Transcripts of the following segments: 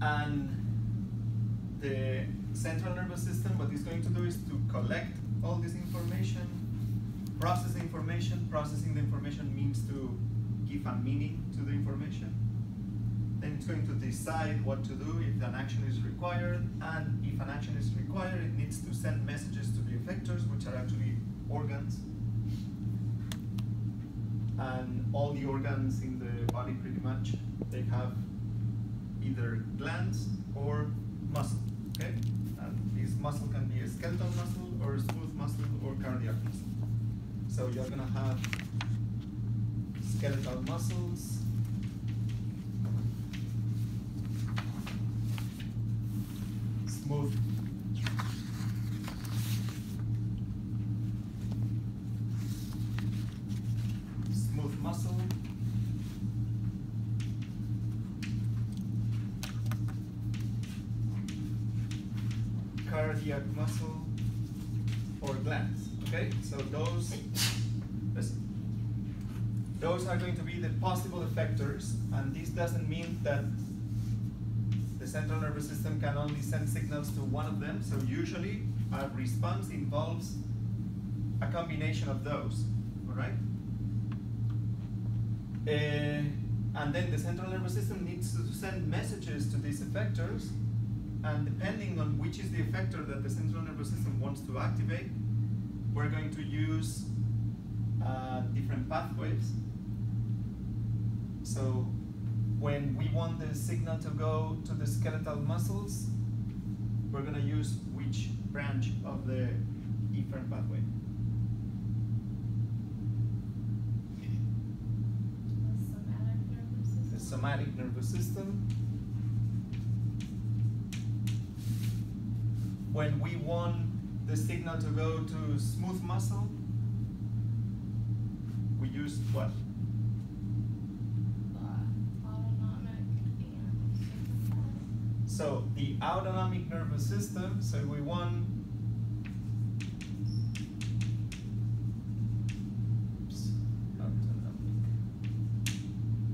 And the central nervous system, what it's going to do is to collect all this information, process the information. Processing the information means to give a meaning to the information. Then it's going to decide what to do if an action is required, and if an action is required, it needs to send messages to the effectors, which are actually organs. And all the organs in the body pretty much, they have either glands or muscle, okay? And this muscle can be a skeletal muscle or a smooth muscle or cardiac muscle. So you're gonna have skeletal muscles, smooth smooth muscle cardiac muscle or glands okay so those listen. those are going to be the possible effectors and this doesn't mean that the central nervous system can only send signals to one of them. So usually a response involves a combination of those all right uh, and then the central nervous system needs to send messages to these effectors and depending on which is the effector that the central nervous system wants to activate we're going to use uh, different pathways so when we want the signal to go to the skeletal muscles we're going to use which branch of the efferent pathway The somatic nervous system. When we want the signal to go to smooth muscle, we use what? Uh, autonomic and sympathetic. So the autonomic nervous system, so we want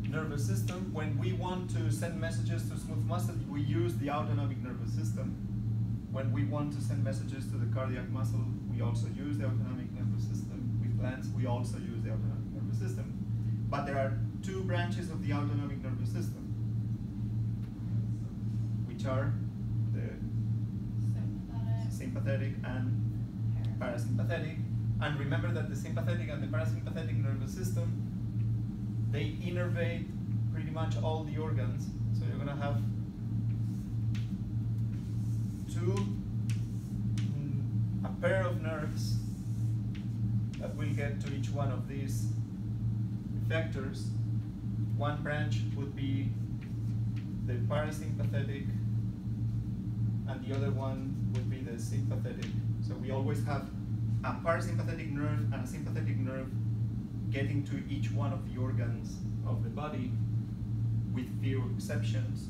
nervous system. When we want to send messages to smooth muscle, we use the autonomic nervous system. When we want to send messages to the cardiac muscle, we also use the autonomic nervous system. With glands, we also use the autonomic nervous system. But there are two branches of the autonomic nervous system are the Sympathetic. sympathetic and parasympathetic. And remember that the sympathetic and the parasympathetic nervous system, they innervate pretty much all the organs. So you're gonna have two, mm, a pair of nerves that will get to each one of these effectors. One branch would be the parasympathetic and the other one would be the sympathetic. So we always have a parasympathetic nerve and a sympathetic nerve getting to each one of the organs of the body with few exceptions.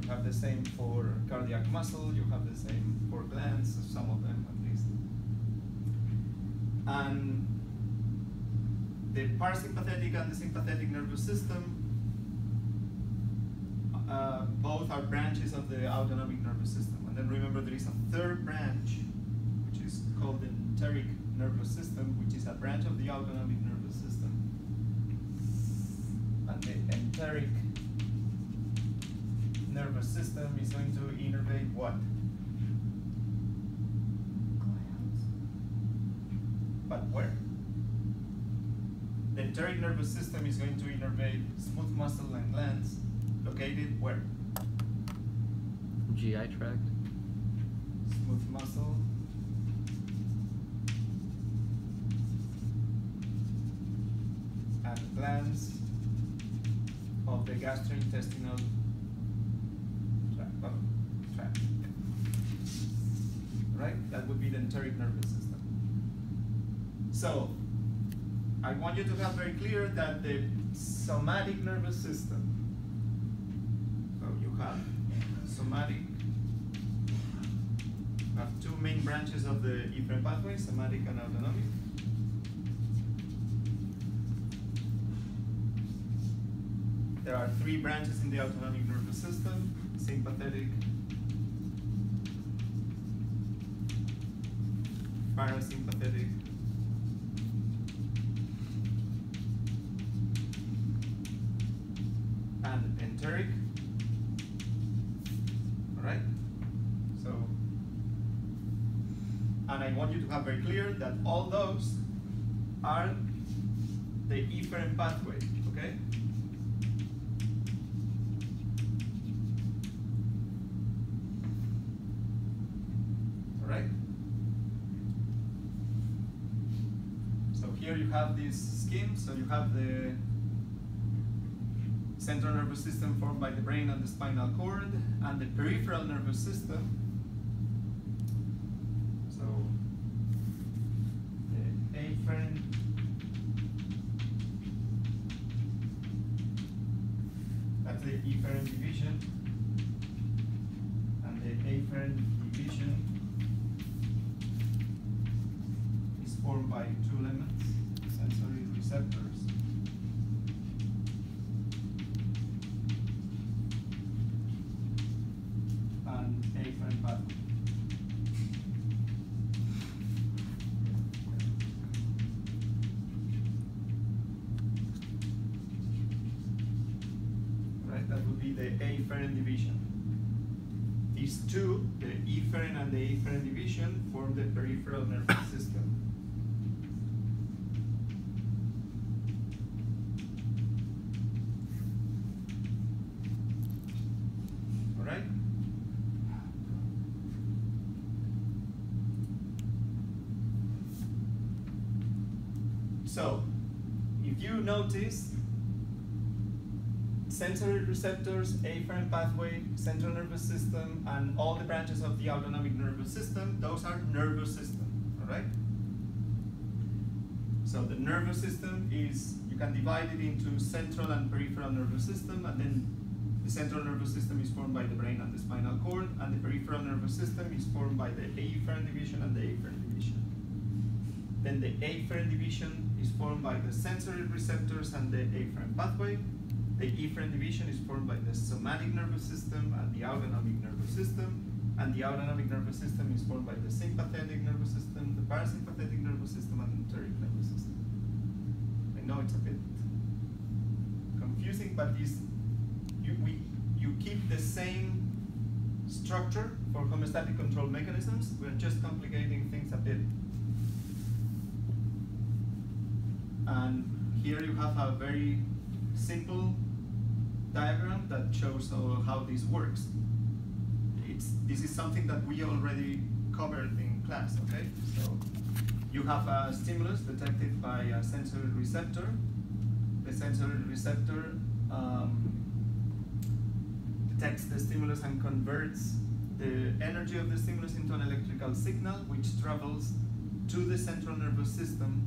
You have the same for cardiac muscle, you have the same for glands, some of them at least. And the parasympathetic and the sympathetic nervous system uh, both are branches of the autonomic nervous system. And then remember there is a third branch, which is called the enteric nervous system, which is a branch of the autonomic nervous system. And the enteric nervous system is going to innervate what? Glands. But where? The enteric nervous system is going to innervate smooth muscle and glands located where? GI tract. Smooth muscle. And glands of the gastrointestinal tract. oh, tract. Right? That would be the enteric nervous system. So, I want you to have very clear that the somatic nervous system, have somatic have two main branches of the efferent pathway, somatic and autonomic. there are three branches in the autonomic nervous system, sympathetic, parasympathetic, that all those are the efferent pathway, okay? Alright? So here you have this scheme, so you have the central nervous system formed by the brain and the spinal cord, and the peripheral nervous system. These two, the efferent and the afferent division, form the peripheral nervous system. Alright? So, if you notice, sensory receptors, afferent pathway, central nervous system, and all the branches of the autonomic nervous system, those are nervous system, alright? So the nervous system is, you can divide it into central and peripheral nervous system, and then the central nervous system is formed by the brain and the spinal cord, and the peripheral nervous system is formed by the afferent division and the afferent division. Then the afferent division is formed by the sensory receptors and the afferent pathway. The efferent division is formed by the somatic nervous system and the autonomic nervous system. And the autonomic nervous system is formed by the sympathetic nervous system, the parasympathetic nervous system, and the enteric nervous system. I know it's a bit confusing, but this you we you keep the same structure for homeostatic control mechanisms. We're just complicating things a bit. And here you have a very simple diagram that shows how, this works. It's, this is something that we already covered in class, okay? So you have a stimulus detected by a sensory receptor. The sensory receptor um, detects the stimulus and converts the energy of the stimulus into an electrical signal which travels to the central nervous system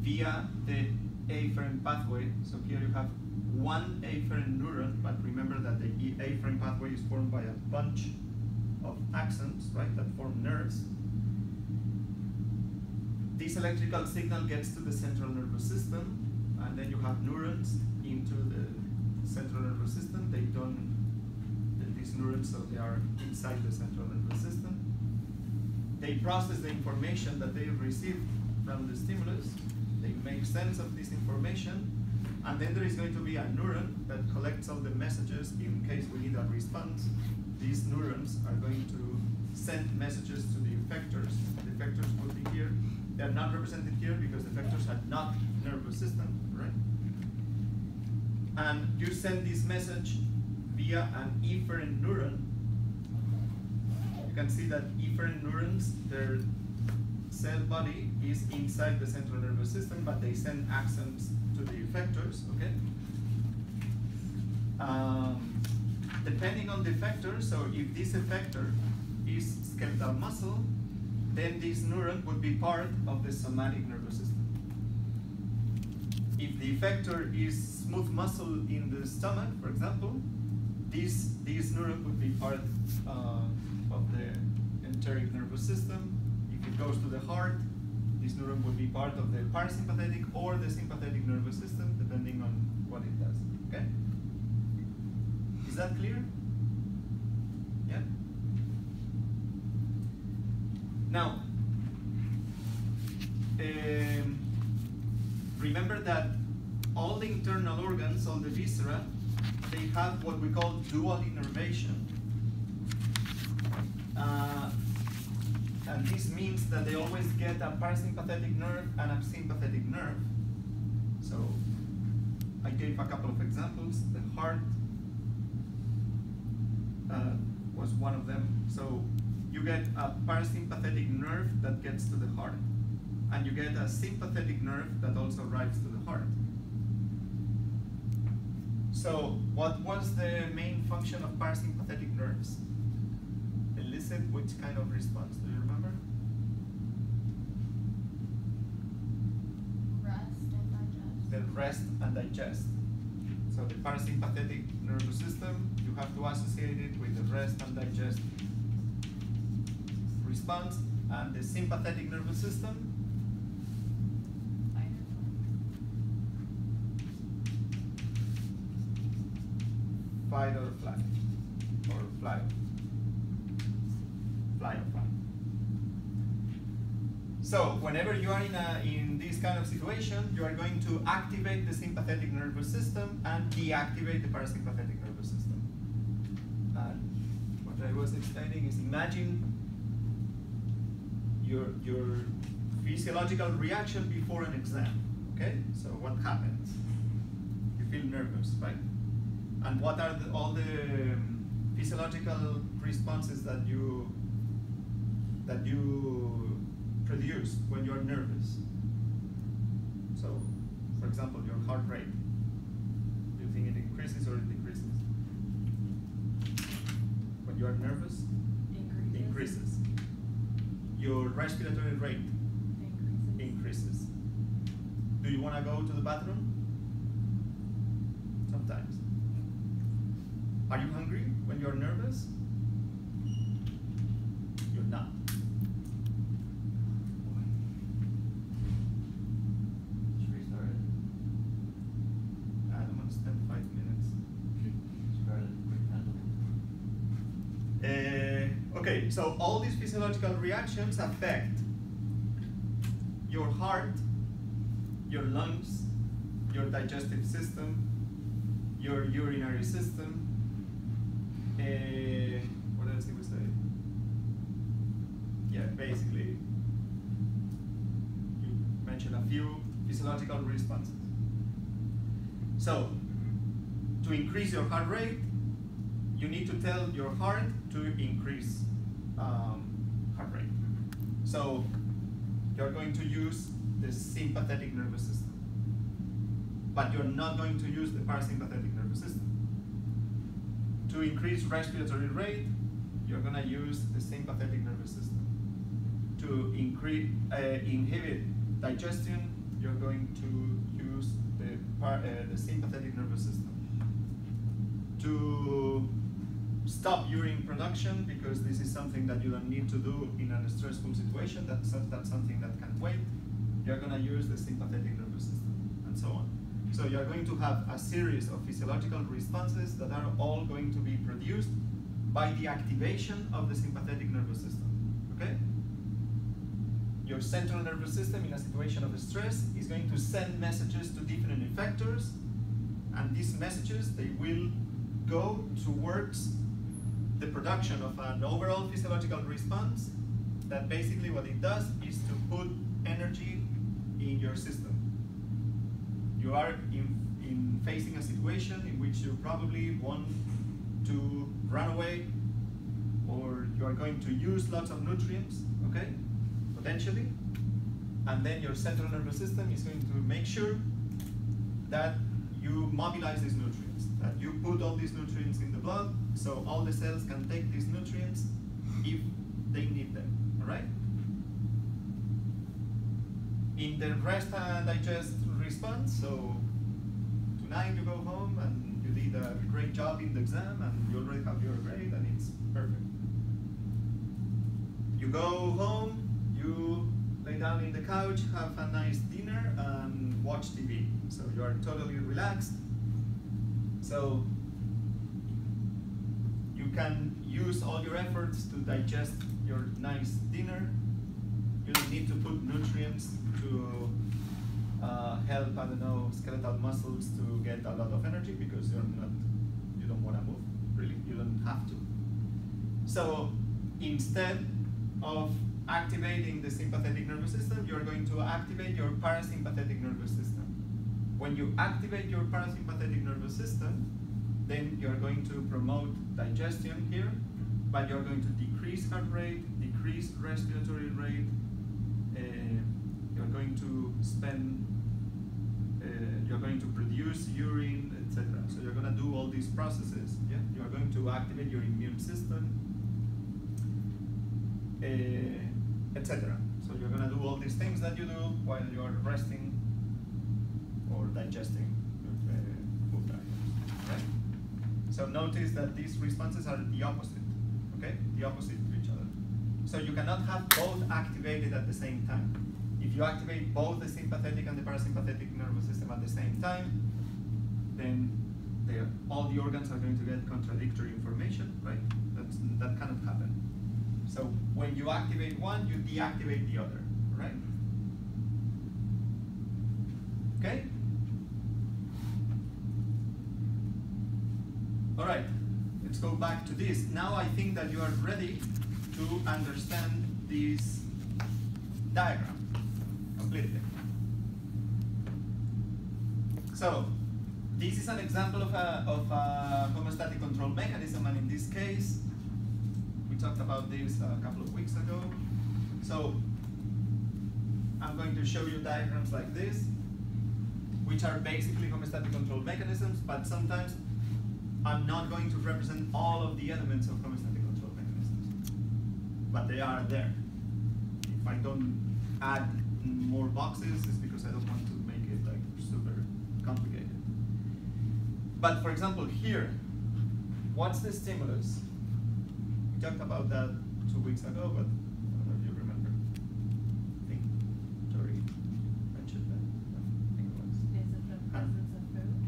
via the afferent pathway. So here you have one afferent neuron, but remember that the afferent pathway is formed by a bunch of axons, right, that form nerves. This electrical signal gets to the central nervous system, and then you have neurons into the central nervous system. They don't, these neurons, so they are inside the central nervous system. They process the information that they received from the stimulus, they make sense of this information, and then there is going to be a neuron that collects all the messages in case we need a response. These neurons are going to send messages to the effectors. The effectors will be here. They are not represented here because the effectors are not nervous system, right? And you send this message via an efferent neuron. You can see that efferent neurons, their cell body is inside the central nervous system, but they send axons effectors, okay? Um, depending on the factor, so if this effector is skeletal muscle, then this neuron would be part of the somatic nervous system. If the effector is smooth muscle in the stomach, for example, this, this neuron would be part uh, of the enteric nervous system. If it goes to the heart, this neuron would be part of the parasympathetic or the sympathetic nervous system, depending on what it does. Okay? Is that clear? Yeah? Now, um, remember that all the internal organs, all the viscera, they have what we call dual innervation. Uh, this means that they always get a parasympathetic nerve and a sympathetic nerve. So I gave a couple of examples. The heart uh, was one of them. So you get a parasympathetic nerve that gets to the heart, and you get a sympathetic nerve that also arrives to the heart. So what was the main function of parasympathetic nerves? Elicit which kind of response? Do you remember? Rest and rest and digest. So the parasympathetic nervous system, you have to associate it with the rest and digest response, and the sympathetic nervous system, Fight or fight or flight, fly, or fly. So whenever you are in a in this kind of situation, you are going to activate the sympathetic nervous system and deactivate the parasympathetic nervous system. And what I was explaining is imagine your your physiological reaction before an exam. Okay, so what happens? You feel nervous, right? And what are the, all the um, physiological responses that you that you produce when you are nervous? For example, your heart rate. Do you think it increases or it decreases? When you are nervous, Increases. increases. Your respiratory rate Increases. increases. Do you want to go to the bathroom? Sometimes. Are you hungry when you're nervous? You're not. Should we start it? I don't want to spend five minutes. Start it quick handle. Uh, so all these physiological reactions affect your heart, your lungs, your digestive system, your urinary system. Uh, what else did we say? Yeah, basically, you mentioned a few physiological responses. So, to increase your heart rate, you need to tell your heart to increase um, heart rate. So you're going to use the sympathetic nervous system, but you're not going to use the parasympathetic nervous system. To increase respiratory rate, you're going to use the sympathetic nervous system. To increase, uh, inhibit digestion, you're going to use the, uh, the sympathetic nervous system to stop urine production because this is something that you don't need to do in a stressful situation. That's, that's something that can wait. You're going to use the sympathetic nervous system and so on. So you're going to have a series of physiological responses that are all going to be produced by the activation of the sympathetic nervous system. Okay? Your central nervous system in a situation of stress is going to send messages to different effectors, and these messages they will go towards the production of an overall physiological response that basically what it does is to put energy in your system. You are in, in facing a situation in which you probably want to run away or you are going to use lots of nutrients, okay, potentially, and then your central nervous system is going to make sure that you mobilize these nutrients, that you put all these nutrients in the blood so all the cells can take these nutrients if they need them, all right? In the rest and digest response, so tonight you go home and you did a great job in the exam and you already have your grade and it's perfect. You go home, you lay down in the couch, have a nice dinner, and watch TV. So you are totally relaxed. So can use all your efforts to digest your nice dinner. You don't need to put nutrients to uh, help, I don't know, skeletal muscles to get a lot of energy because you're not, you don't want to move, really, you don't have to. So instead of activating the sympathetic nervous system, you're going to activate your parasympathetic nervous system. When you activate your parasympathetic nervous system, then you're going to promote digestion here, but you're going to decrease heart rate, decrease respiratory rate, uh, you're going to spend, uh, you're going to produce urine, etc. So you're going to do all these processes. Yeah, you are going to activate your immune system, uh, etc. So you're going to do all these things that you do while you are resting or digesting uh, food items, right? So notice that these responses are the opposite, okay? The opposite to each other. So you cannot have both activated at the same time. If you activate both the sympathetic and the parasympathetic nervous system at the same time, then all the organs are going to get contradictory information, right? That's, that cannot happen. So when you activate one, you deactivate the other, right? Okay? All right, let's go back to this. Now I think that you are ready to understand this diagram completely. So, this is an example of a, of a homeostatic control mechanism, and in this case, we talked about this a couple of weeks ago. So, I'm going to show you diagrams like this, which are basically homeostatic control mechanisms, but sometimes I'm not going to represent all of the elements of homeostatic control mechanisms, but they are there. If I don't add more boxes, it's because I don't want to make it like super complicated. But for example, here, what's the stimulus? We talked about that two weeks ago, but I don't know if you remember. I think Tori mentioned that. I think it was. Is it the presence of food?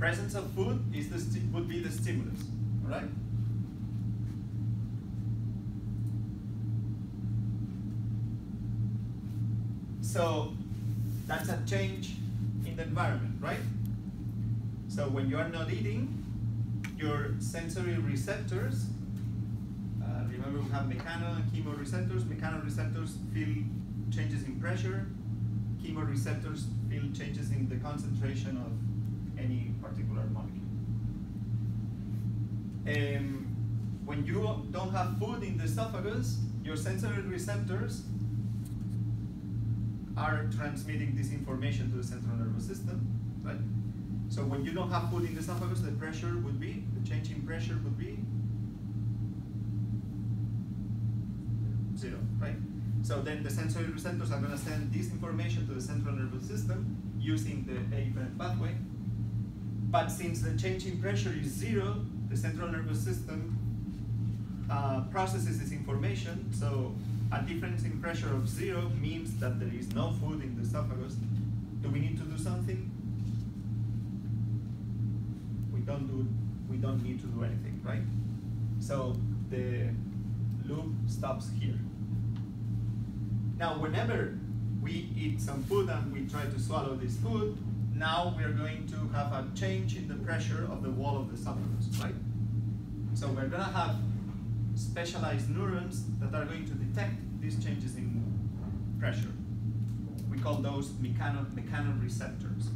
Presence of food is the would be the stimulus, all right? So that's a change in the environment, right? So when you are not eating, your sensory receptors, uh, remember we have mechano and chemoreceptors. Mechanoreceptors feel changes in pressure. Chemoreceptors feel changes in the concentration of any particular molecule. Um, when you don't have food in the esophagus, your sensory receptors are transmitting this information to the central nervous system, right? So when you don't have food in the esophagus, the pressure would be, the change in pressure would be zero, right? So then the sensory receptors are going to send this information to the central nervous system using the afferent pathway. But since the change in pressure is zero, the central nervous system uh, processes this information. So a difference in pressure of zero means that there is no food in the esophagus. Do we need to do something? We don't do. We don't need to do anything, right? So the loop stops here. Now, whenever we eat some food and we try to swallow this food, now we're going to have a change in the pressure of the wall of the esophagus, right? So we're gonna have specialized neurons that are going to detect these changes in pressure. We call those mechano, mechanoreceptors.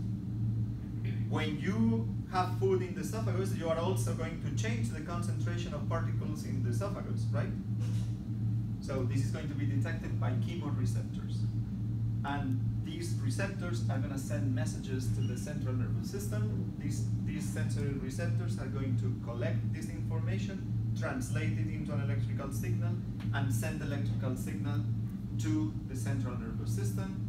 When you have food in the esophagus, you are also going to change the concentration of particles in the esophagus, right? So this is going to be detected by chemoreceptors. And these receptors are going to send messages to the central nervous system. These, these sensory receptors are going to collect this information, translate it into an electrical signal, and send electrical signal to the central nervous system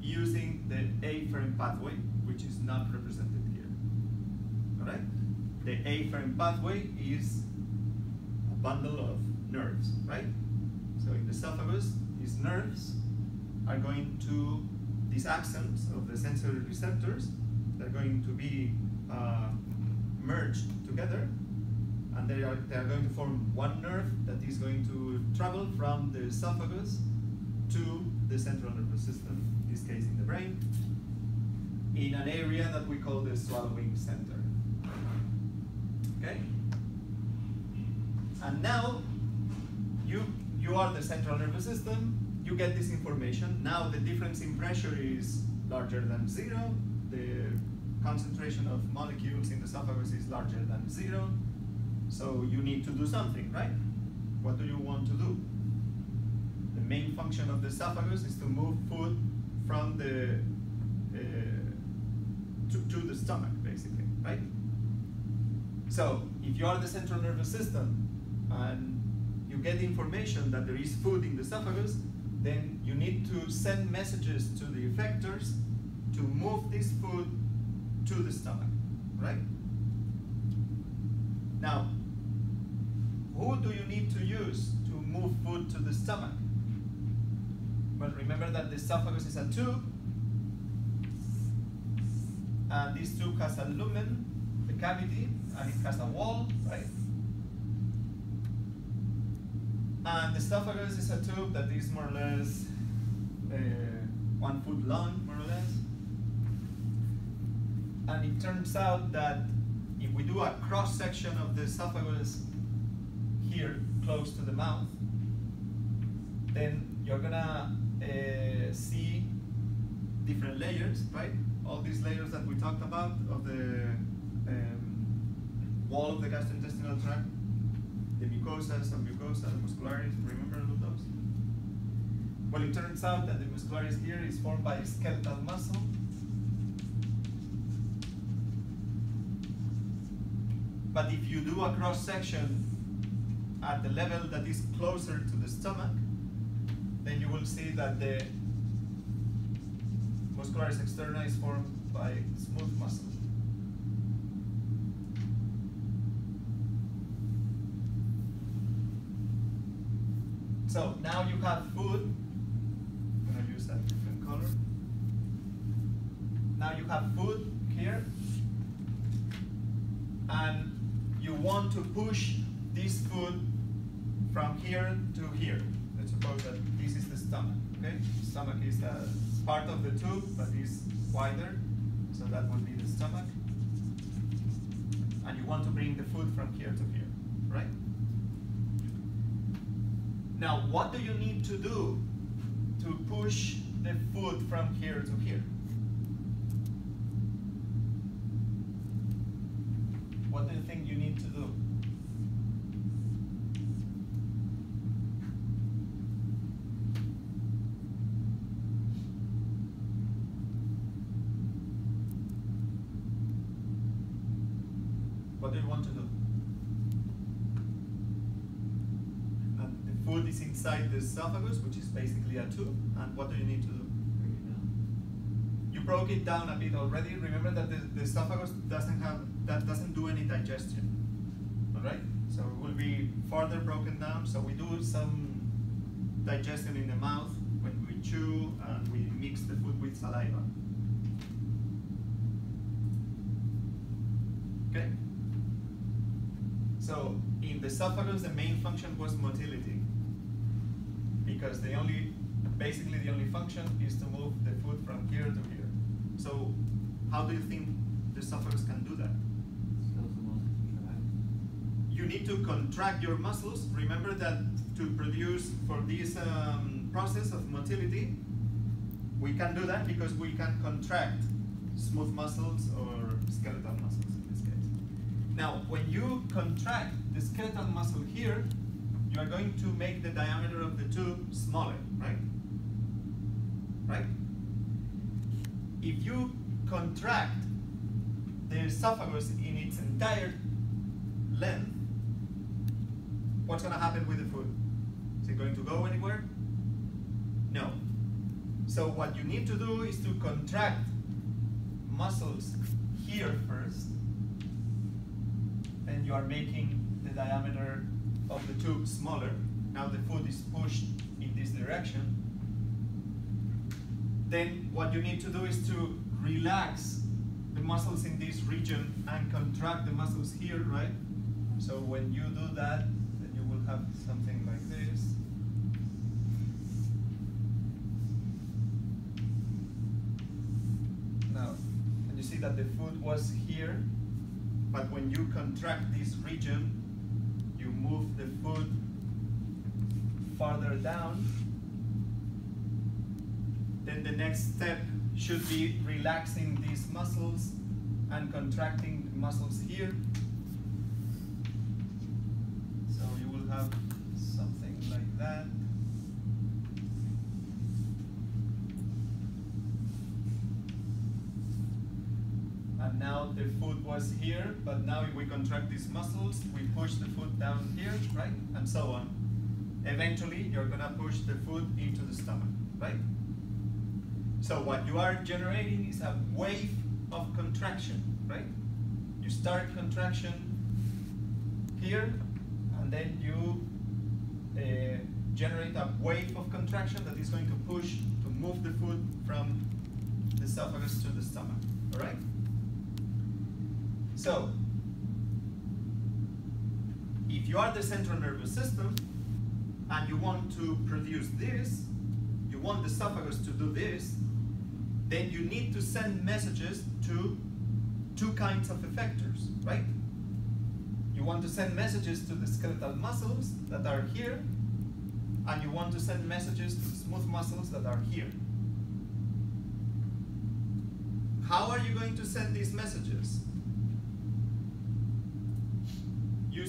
using the afferent pathway, which is not represented here. All right? The afferent pathway is a bundle of nerves, right? So in the esophagus, these nerves are going to these axons of the sensory receptors. They're going to be uh, merged together, and they are they are going to form one nerve that is going to travel from the esophagus to the central nervous system, in this case in the brain, in an area that we call the swallowing center. Okay? And now you you are the central nervous system, you get this information. Now the difference in pressure is larger than zero, the concentration of molecules in the esophagus is larger than zero. So you need to do something, right? What do you want to do? The main function of the esophagus is to move food from the uh, to, to the stomach, basically, right? So if you are the central nervous system and you get information that there is food in the esophagus, then you need to send messages to the effectors to move this food to the stomach, right? Now, who do you need to use to move food to the stomach? Well, remember that the esophagus is a tube, and this tube has a lumen, the cavity, and it has a wall, right? And the esophagus is a tube that is more or less uh, one foot long, more or less. And it turns out that if we do a cross section of the esophagus here, close to the mouth, then you're gonna uh, see different layers, right? All these layers that we talked about of the um, wall of the gastrointestinal tract, the mucosa, muscularis, remember all those? Well, it turns out that the muscularis here is formed by skeletal muscle. But if you do a cross section at the level that is closer to the stomach, then you will see that the muscularis externa is formed by smooth muscle. So now Now, what do you need to do to push the foot from here to here? What do you think you need to do? What do you want to do? And the food is inside the esophagus, which is basically a tube. And what do you need to do? You broke it down a bit already. Remember that the, the esophagus doesn't have that doesn't do any digestion. Alright? So it will be further broken down. So we do some digestion in the mouth when we chew and we mix the food with saliva. Okay? So in the esophagus the main function was motility. Because the only basically the only function is to move the food from here to here. So how do you think the esophagus can do that? You need to contract your muscles. Remember that to produce for this um, process of motility, we can do that because we can contract smooth muscles or skeletal muscles in this case. Now, when you contract the skeletal muscle here, you are going to make the diameter of the tube smaller, right? Right? If you contract the esophagus in its entire length, what's going to happen with the food? Is it going to go anywhere? No. So what you need to do is to contract muscles here first, and you are making the diameter of the tube smaller. Now the food is pushed in this direction. Then what you need to do is to relax the muscles in this region and contract the muscles here, right? So when you do that, then you will have something like this. Now, and you see that the food was here, but when you contract this region, move the foot farther down. Then the next step should be relaxing these muscles and contracting the muscles here. So you will have something like that. And now the foot was here, but now we contract these muscles, we push the foot down here, right? And so on. Eventually, you're gonna push the foot into the stomach, right? So what you are generating is a wave of contraction, right? You start contraction here, and then you uh, generate a wave of contraction that is going to push to move the food from the esophagus to the stomach, all right? So, if you are the central nervous system and you want to produce this, you want the esophagus to do this, then you need to send messages to two kinds of effectors, right? You want to send messages to the skeletal muscles that are here, and you want to send messages to the smooth muscles that are here. How are you going to send these messages?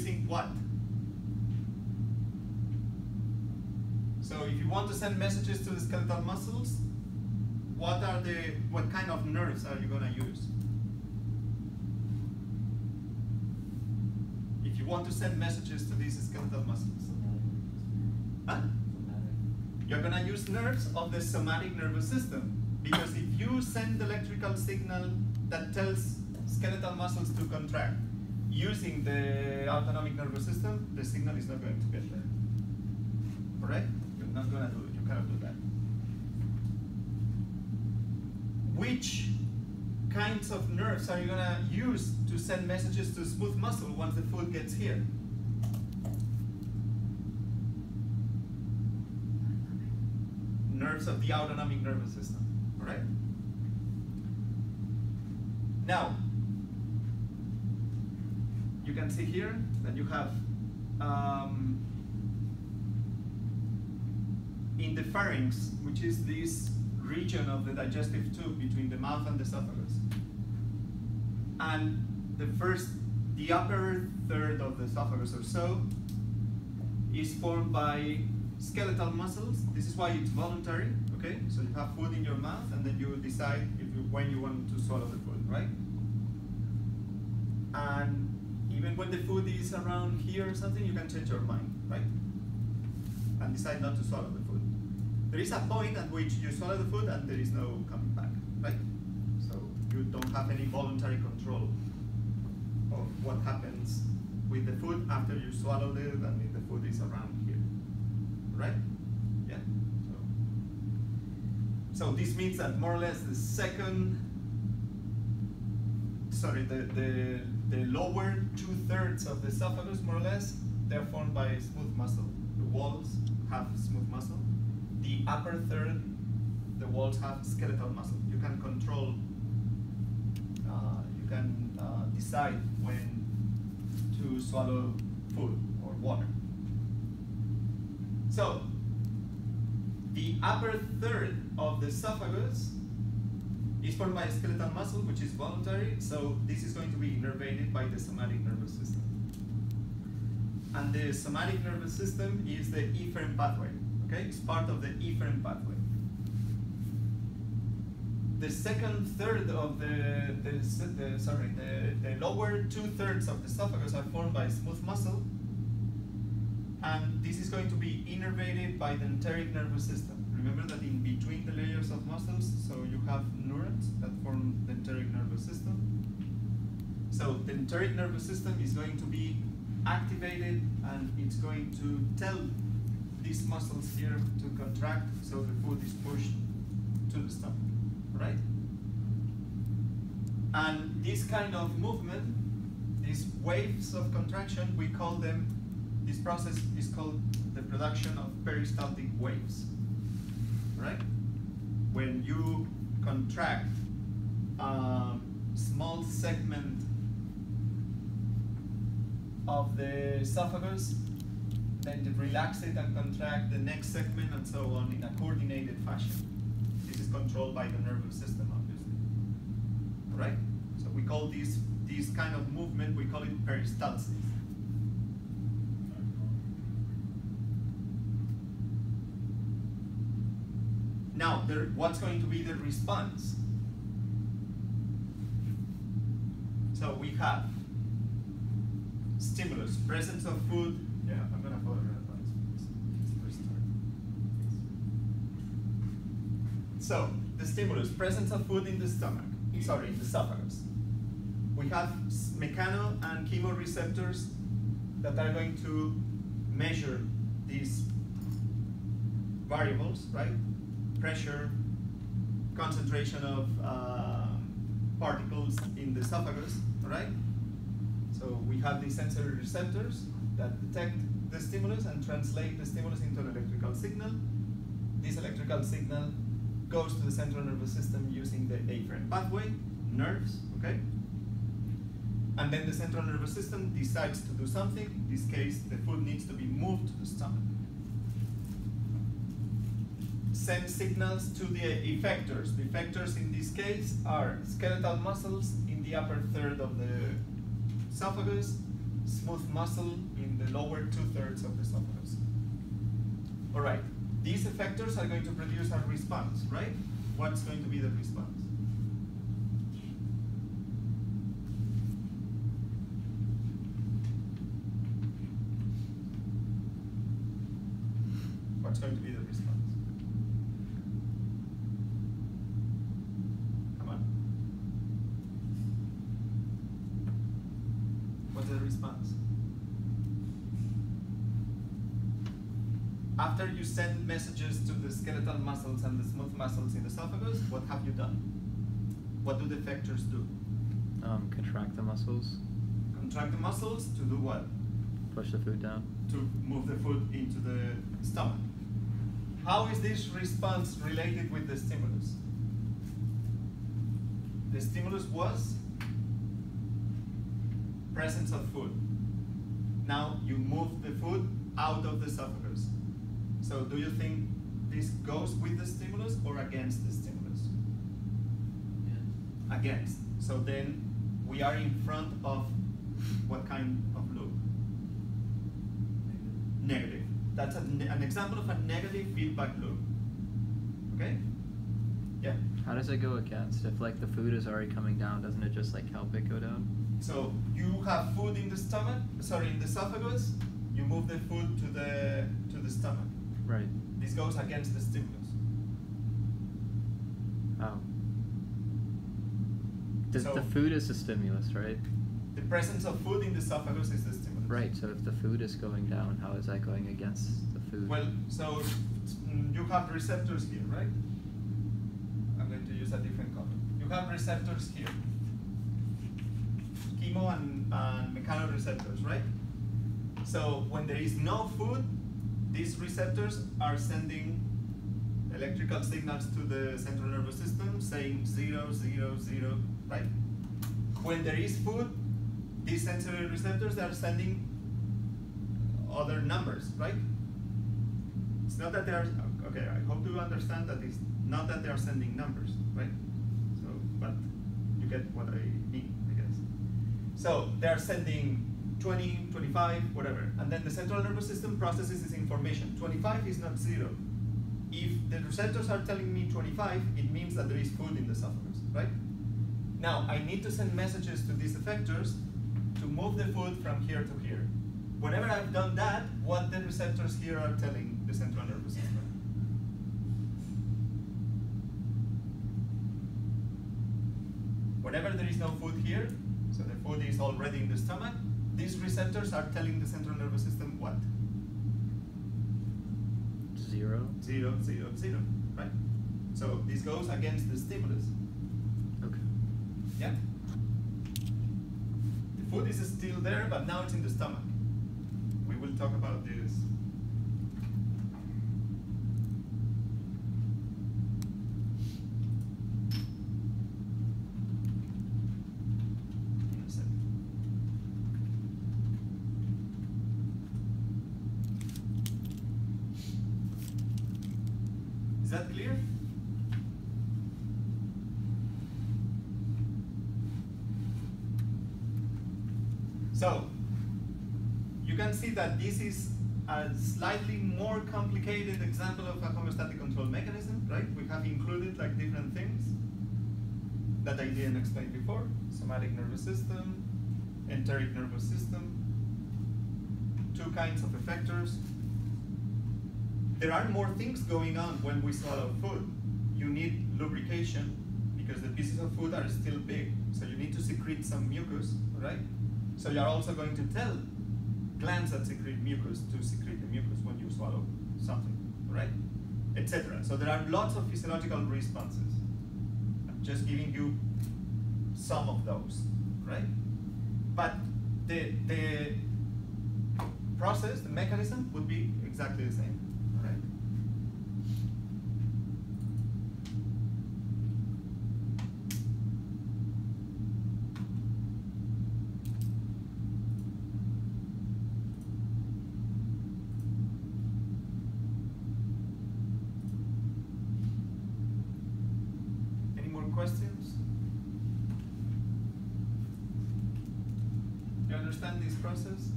What? So if you want to send messages to the skeletal muscles, what are the what kind of nerves are you going to use? If you want to send messages to these skeletal muscles, huh? You're going to use nerves of the somatic nervous system because if you send electrical signal that tells skeletal muscles to contract using the autonomic nervous system, the signal is not going to get there. Correct? You're not going to do it. You cannot do that. Which kinds of nerves are you going to use to send messages to smooth muscle once the food gets here? Nerves of the autonomic nervous system. All right? Now, can see here that you have um, in the pharynx, which is this region of the digestive tube between the mouth and the esophagus. And the first, the upper third of the esophagus or so is formed by skeletal muscles. This is why it's voluntary, okay? So you have food in your mouth and then you decide if you, when you want to swallow the food, right? And when the food is around here or something, you can change your mind, right? And decide not to swallow the food. There is a point at which you swallow the food and there is no coming back, right? So you don't have any voluntary control of what happens with the food after you swallowed it and if the food is around here, right? Yeah. So, so this means that more or less the second, sorry, the the the lower two thirds of the esophagus, more or less, they're formed by smooth muscle. The walls have smooth muscle. The upper third, the walls have skeletal muscle. You can control, uh, you can uh, decide when to swallow food or water. So, the upper third of the esophagus is formed by a skeletal muscle, which is voluntary, so this is going to be innervated by the somatic nervous system. And the somatic nervous system is the efferent pathway, okay? It's part of the efferent pathway. The second third of the, the, the sorry, the, the lower two thirds of the esophagus are formed by smooth muscle, and this is going to be innervated by the enteric nervous system. Remember that in between the layers of muscles, so you have neurons that form the enteric nervous system. So the enteric nervous system is going to be activated and it's going to tell these muscles here to contract so the food is pushed to the stomach, right? And this kind of movement, these waves of contraction, we call them, this process is called the production of peristaltic waves. Right? When you contract a small segment of the esophagus, then to relax it and contract the next segment and so on in a coordinated fashion. This is controlled by the nervous system, obviously. Alright? So we call this this kind of movement, we call it peristalsis. Now, there, what's going to be the response? So we have stimulus, presence of food. Yeah, I'm gonna follow your advice. So, the stimulus, presence of food in the stomach, sorry, in the esophagus. We have mechano and chemoreceptors that are going to measure these variables, right? Pressure, concentration of um, particles in the esophagus, right? So we have these sensory receptors that detect the stimulus and translate the stimulus into an electrical signal. This electrical signal goes to the central nervous system using the afferent pathway, nerves, okay? And then the central nervous system decides to do something. In this case, the food needs to be moved to the stomach. Send signals to the effectors. The effectors in this case are skeletal muscles in the upper third of the esophagus, smooth muscle in the lower two thirds of the esophagus. All right, these effectors are going to produce a response, right? What's going to be the response? What's going to be the response? Come on. What's the response? After you send messages to the skeletal muscles and the smooth muscles in the esophagus, what have you done? What do the effectors do? Um, contract the muscles, Contract the muscles to do what? push the food down. To move the food into the stomach. How is this response related with the stimulus? The stimulus was presence of food. Now you move the food out of the esophagus. So do you think this goes with the stimulus or against the stimulus? Against. So then we are in front of what kind of loop? Negative. That's a an example of a negative feedback loop. Okay? Yeah. How does it go against? If like the food is already coming down, doesn't it just like help it go down? So you have food in the stomach, sorry, in the esophagus, you move the food to the to the stomach. Right. This goes against the stimulus. Oh. The, So- the food is the stimulus, right? The presence of food in the esophagus is the stimulus. Right. So if the food is going down, how is that going against the food? Well, so mm, you have receptors here, right? I'm going to use a different color. You have receptors here. Chemo and, and mechanoreceptors, right? So when there is no food, these receptors are sending electrical signals to the central nervous system saying zero, zero, zero, right? When there is food, these sensory receptors are sending other numbers, right? It's not that they are okay. I hope you understand that it's not that they are sending numbers, right? So, but you get what I mean, I guess. So they are sending 20, 25, whatever, and then the central nervous system processes this information. 25 is not zero. If the receptors are telling me 25, it means that there is food in the esophagus, right? Now I need to send messages to these effectors to move the food from here to here. Whenever I've done that, what the receptors here are telling the central nervous system? Whenever there is no food here, so the food is already in the stomach, these receptors are telling the central nervous system what? Zero. Zero, zero, zero, right? So this goes against the stimulus. Okay. Yeah? The food is still there, but now it's in the stomach. We will talk about this. In a second. Is that clear? So, you can see that this is a slightly more complicated example of a homeostatic control mechanism, right? We have included like different things that I didn't explain before. Somatic nervous system, enteric nervous system, two kinds of effectors. There are more things going on when we swallow food. You need lubrication because the pieces of food are still big. So you need to secrete some mucus, right? So you are also going to tell glands that secrete mucus to secrete the mucus when you swallow something, right? Etc. So there are lots of physiological responses. I'm just giving you some of those, right? But the the process, the mechanism would be exactly the same, right? Any more questions? You understand this process?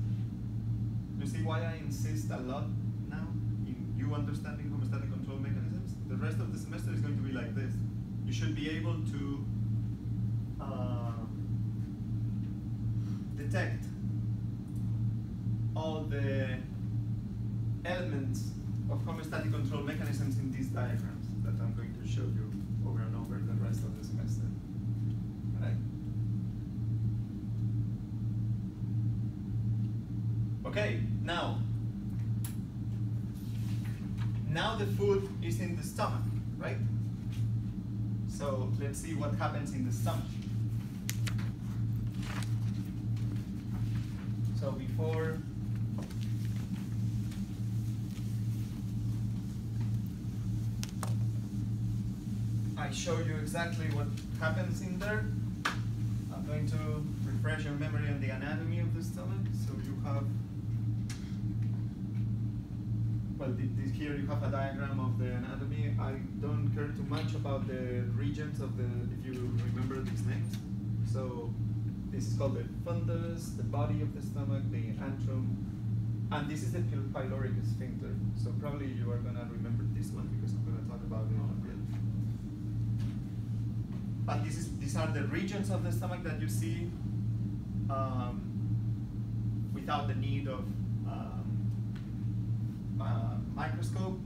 You see why I insist a lot now in you understanding homeostatic control mechanisms? The rest of the semester is going to be like this. You should be able to uh, detect all the elements of homeostatic control mechanisms in these diagrams that I'm going to show you over and over the rest of the semester. Right? Okay, now, now the food is in the stomach, right? So let's see what happens in the stomach. So before I show you exactly what happens in there, I'm going to refresh your memory on the anatomy of the stomach. So you have, well, this here you have a diagram of the anatomy. I don't care too much about the regions of the, if you remember these names. So this is called the fundus, the body of the stomach, the antrum, and this is the pyloric sphincter. So probably you are gonna remember this one because I'm gonna talk about it in a bit. But this is, these are the regions of the stomach that you see um, without the need of um, uh, microscope.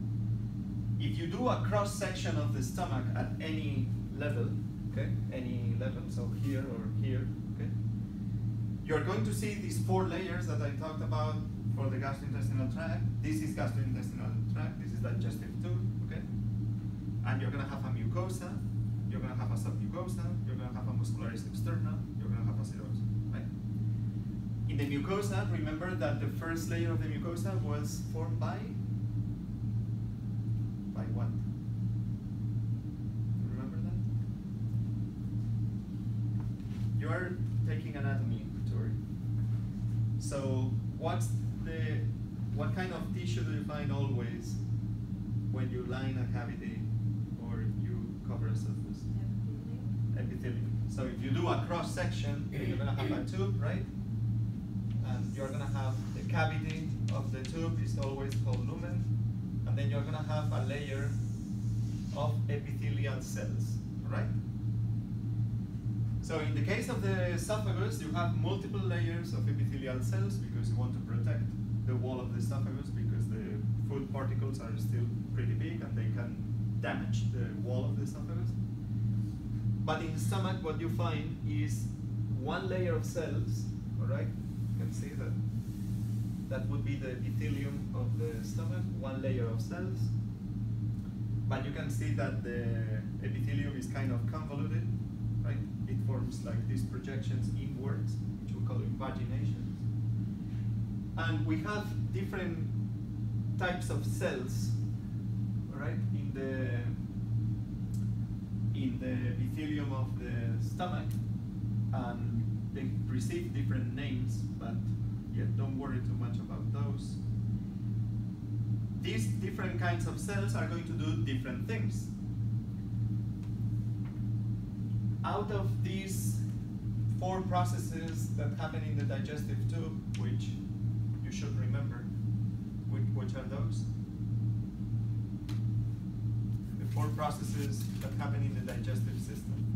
If you do a cross section of the stomach at any level, okay, any level, so here or here, okay, you're going to see these four layers that I talked about for the gastrointestinal tract. This is gastrointestinal tract. This is digestive tube, okay, and you're gonna have a mucosa. You're gonna have a submucosa. You're gonna have a muscularis externa. You're gonna have a serosa, right? In the mucosa, remember that the first layer of the mucosa was formed by by what? You remember that? You are taking anatomy tutoring. So what's the what kind of tissue do you find always when you line a cavity or you cover a surface? Epithelium. So if you do a cross section, you're gonna have a tube, right? You're gonna have the cavity of the tube is always called lumen, and then you're gonna have a layer of epithelial cells, right? So in the case of the esophagus, you have multiple layers of epithelial cells because you want to protect the wall of the esophagus because the food particles are still pretty big and they can damage the wall of the esophagus. But in the stomach, what you find is one layer of cells, all right? Can see that that would be the epithelium of the stomach, one layer of cells. But you can see that the epithelium is kind of convoluted, right? it forms like these projections inwards, which we call invaginations. And we have different types of cells, right? in the in the epithelium of the stomach, and they receive different names, but yeah, don't worry too much about those. These different kinds of cells are going to do different things. Out of these four processes that happen in the digestive tube, which you should remember, which, which are those? The four processes that happen in the digestive system.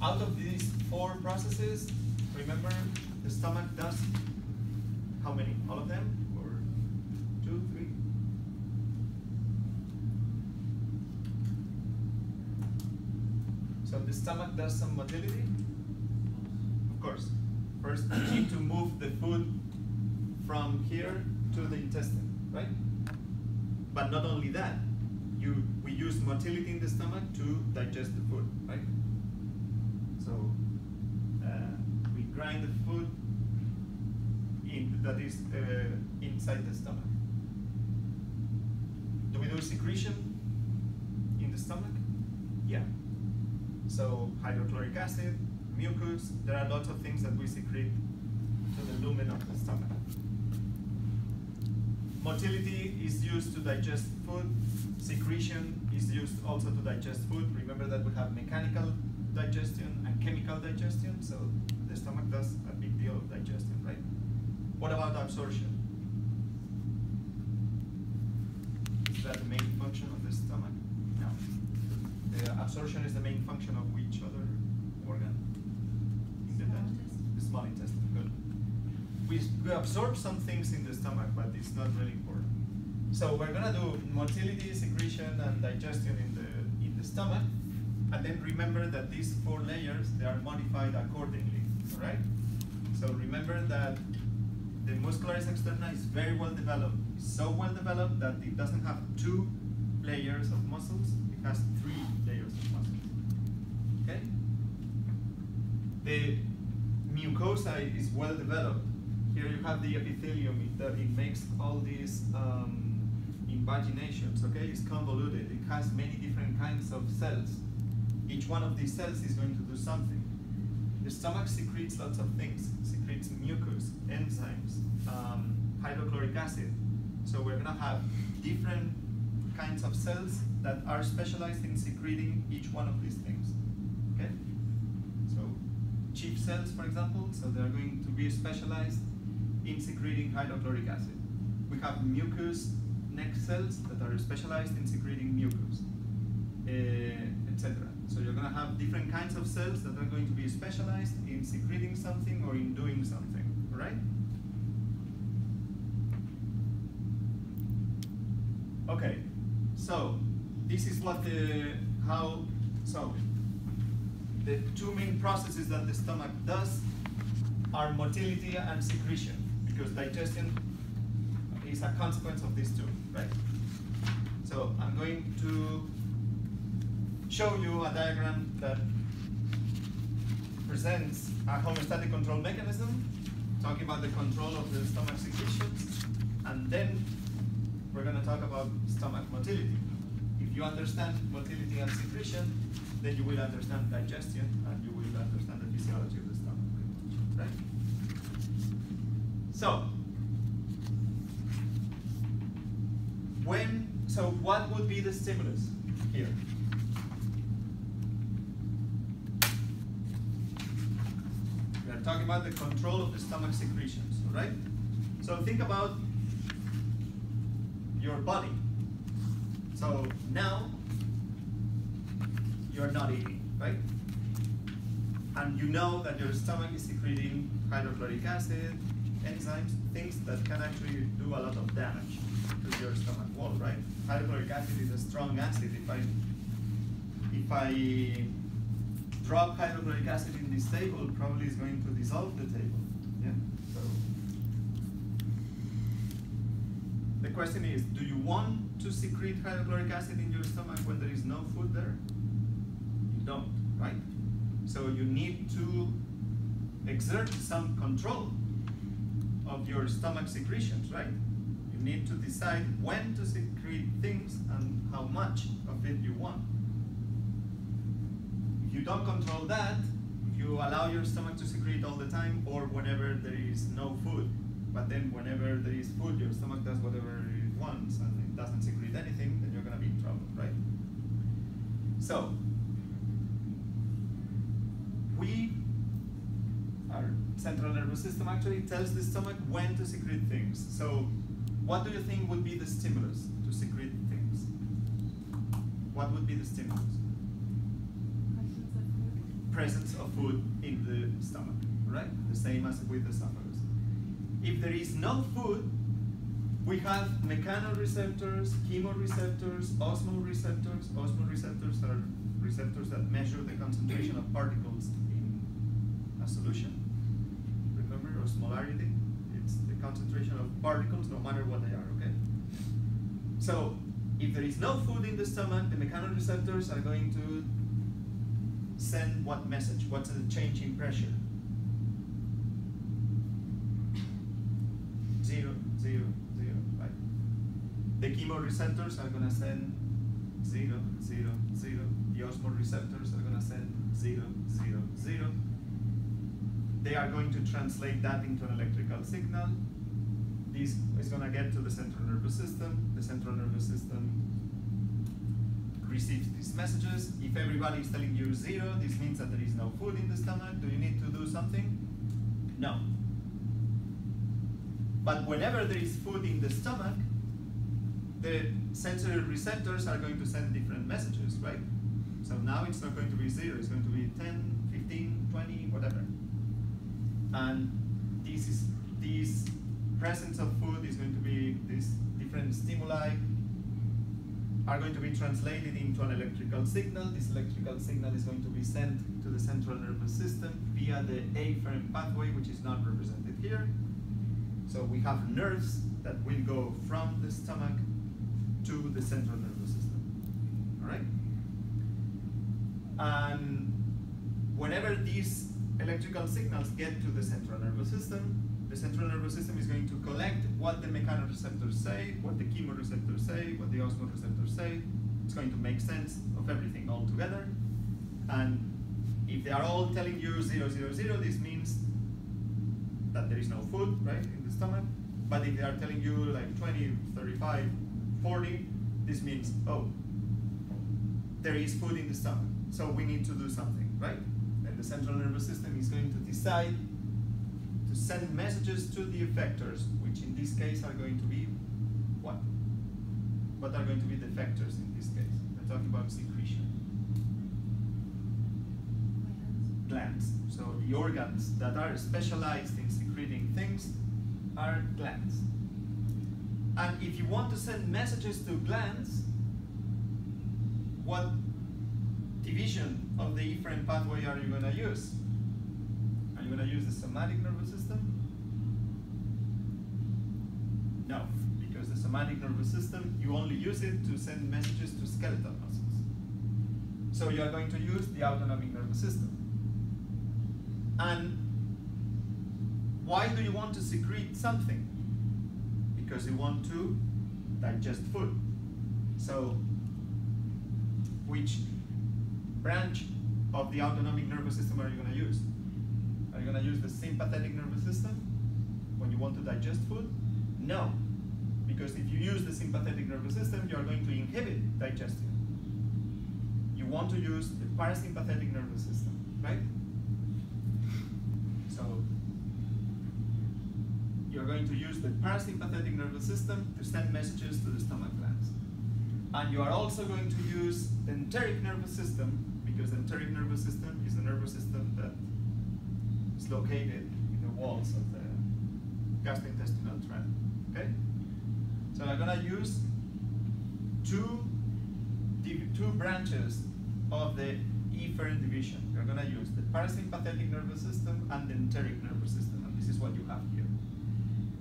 Out of these four processes, remember the stomach does how many? All of them? Or two, three? So the stomach does some motility? Of course. First, need to move the food from here to the intestine, right? But not only that, you we use motility in the stomach to digest the food, right? So uh, we grind the food in that is uh, inside the stomach. Do we do secretion in the stomach? Yeah. So hydrochloric acid, mucus, there are lots of things that we secrete to the lumen of the stomach. Motility is used to digest food. Secretion is used also to digest food. Remember that we have mechanical digestion and chemical digestion, so the stomach does a big deal of digestion, right? What about absorption? Is that the main function of the stomach? No. The absorption is the main function of which other organ? In the Small intestine. The small intestine, good. We, absorb some things in the stomach, but it's not really important. So we're gonna do motility, secretion, and digestion in the in the stomach, and then remember that these four layers they are modified accordingly. All right. So remember that the muscularis externa is very well developed. So well developed that it doesn't have two layers of muscles. It has three layers of muscles. Okay. The mucosa is well developed. Here you have the epithelium. It, uh, it makes all these um, invaginations. Okay, it's convoluted. It has many different kinds of cells. Each one of these cells is going to do something. The stomach secretes lots of things. Secretes mucus, enzymes, um, hydrochloric acid. So we're gonna have different kinds of cells that are specialized in secreting each one of these things. Okay? So chief cells, for example, so they're going to be specialized in secreting hydrochloric acid. We have mucus neck cells that are specialized in secreting mucus, uh, etc. So you're going to have different kinds of cells that are going to be specialized in secreting something or in doing something, right? Okay, so this is what the how so the two main processes that the stomach does are motility and secretion because digestion is a consequence of these two, right? So I'm going to show you a diagram that presents a homeostatic control mechanism, talking about the control of the stomach secretions, and then we're going to talk about stomach motility. If you understand motility and secretion, then you will understand digestion and you will understand the physiology of the stomach, right? So, when, so what would be the stimulus here? We are talking about the control of the stomach secretions, all right? So think about your body. So now you're not eating, right? And you know that your stomach is secreting hydrochloric acid, enzymes, things that can actually do a lot of damage to your stomach wall, right? Hydrochloric acid is a strong acid. If I if I drop hydrochloric acid in this table, probably is going to dissolve the table. Yeah. So the question is, do you want to secrete hydrochloric acid in your stomach when there is no food there? You don't, right? So you need to exert some control of your stomach secretions, right? You need to decide when to secrete things and how much of it you want. If you don't control that, if you allow your stomach to secrete all the time or whenever there is no food, but then whenever there is food, your stomach does whatever it wants and it doesn't secrete anything, then you're gonna be in trouble, right? So, we, our central nervous system actually tells the stomach when to secrete things. So, what do you think would be the stimulus to secrete things? What would be the stimulus? Presence of food. presence of food in the stomach, right? The same as with the esophagus. If there is no food, we have mechanoreceptors, chemoreceptors, osmoreceptors. Osmoreceptors are receptors that measure the concentration of particles in a solution. Remember osmolarity? It's the concentration of particles no matter what they are? So, if there is no food in the stomach, the mechanoreceptors are going to send what message? What's the change in pressure? Zero, zero, zero, right? The chemoreceptors are gonna send zero, zero, zero. The osmoreceptors are gonna send zero, zero, zero. They are going to translate that into an electrical signal. This is gonna get to the central nervous system. The central nervous system receives these messages. If everybody is telling you zero, this means that there is no food in the stomach. Do you need to do something? No. But whenever there is food in the stomach, the sensory receptors are going to send different messages, right? So now it's not going to be zero, it's going to be 10, 15, 20, whatever. And this is this presence of food is going to be these different stimuli are going to be translated into an electrical signal. This electrical signal is going to be sent to the central nervous system via the afferent pathway, which is not represented here. So we have nerves that will go from the stomach to the central nervous system. All right? And whenever these electrical signals get to the central nervous system, the central nervous system is going to collect what the mechanoreceptors say, what the chemoreceptors say, what the osmoreceptors say. It's going to make sense of everything all together. And if they are all telling you zero, zero, zero, this means that there is no food, right, in the stomach. But if they are telling you like 20, 35, 40, this means, oh, there is food in the stomach. So we need to do something, right? And the central nervous system is going to decide to send messages to the effectors, which in this case are going to be what? What are going to be the effectors in this case? We're talking about secretion. Glands. So the organs that are specialized in secreting things are glands. And if you want to send messages to glands, what division of the efferent pathway are you going to use? Are you going to use the somatic nervous system? No, because the somatic nervous system, you only use it to send messages to skeletal muscles. So you are going to use the autonomic nervous system. And why do you want to secrete something? Because you want to digest food. So, which branch of the autonomic nervous system are you going to use? Going to use the sympathetic nervous system when you want to digest food? No, because if you use the sympathetic nervous system, you are going to inhibit digestion. You want to use the parasympathetic nervous system, right? So you're going to use the parasympathetic nervous system to send messages to the stomach glands. And you are also going to use the enteric nervous system because the enteric nervous system is the nervous system that located in the walls of the gastrointestinal tract. Okay? So I'm gonna use two two branches of the efferent division. We're gonna use the parasympathetic nervous system and the enteric nervous system, and this is what you have here.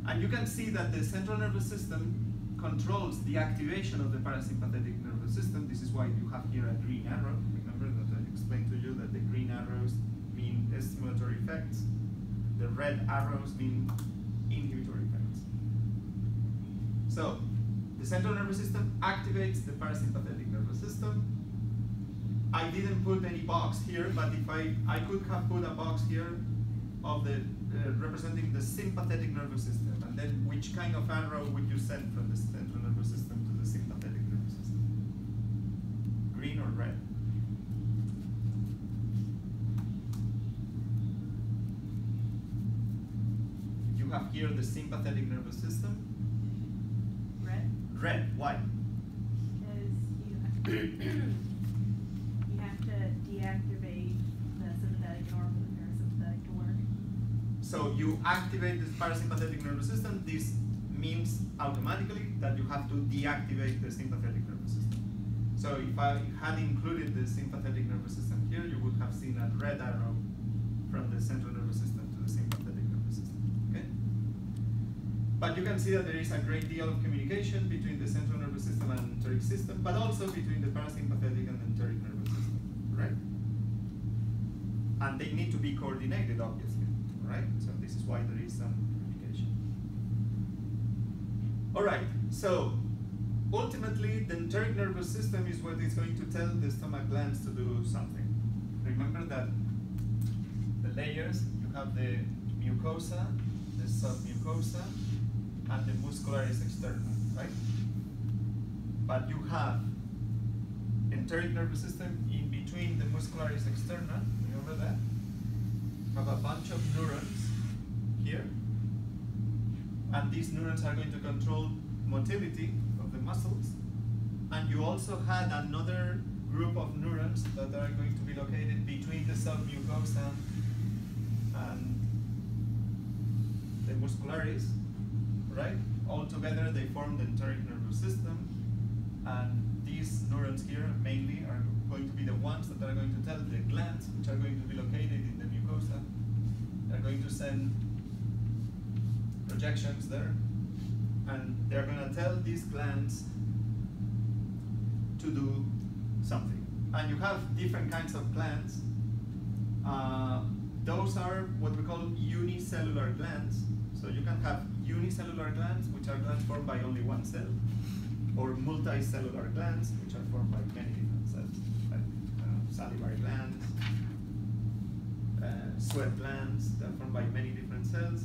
And you can see that the central nervous system controls the activation of the parasympathetic nervous system. This is why you have here a green arrow. Remember that I explained to you that the green arrows mean stimulatory effects, the red arrows mean inhibitory effects. So, the central nervous system activates the parasympathetic nervous system. I didn't put any box here, but if I, I could have put a box here of the uh, representing the sympathetic nervous system, and then which kind of arrow would you send from the central nervous system to the sympathetic nervous system? Green or red? You have here the sympathetic nervous system. Red, Red. Why? because you, you have to deactivate the sympathetic for the parasympathetic to work. So you activate the parasympathetic nervous system. This means automatically that you have to deactivate the sympathetic nervous system. So if I had included the sympathetic nervous system here, you would have seen a red arrow from the central nervous system to the sympathetic nervous system. Okay? But you can see that there is a great deal of communication between the central nervous system and enteric system, but also between the parasympathetic and enteric nervous system, right? And they need to be coordinated, obviously, right? So this is why there is some communication. All right, so ultimately, the enteric nervous system is what is going to tell the stomach glands to do something. Remember that the layers, you have the mucosa, the submucosa, and the muscularis externa, right? But you have enteric nervous system in between the muscularis externa, remember that? Have a bunch of neurons here, and these neurons are going to control motility of the muscles. And you also had another group of neurons that are going to be located between the submucosa and the muscularis, right? All together they form the enteric nervous system, and these neurons here mainly are going to be the ones that are going to tell the glands, which are going to be located in the mucosa, are going to send projections there, and they're going to tell these glands to do something. And you have different kinds of glands. Uh, those are what we call unicellular glands. So you can have unicellular glands, which are glands formed by only one cell, or multicellular glands, which are formed by many different cells, like uh, salivary glands, uh, sweat glands, that are formed by many different cells.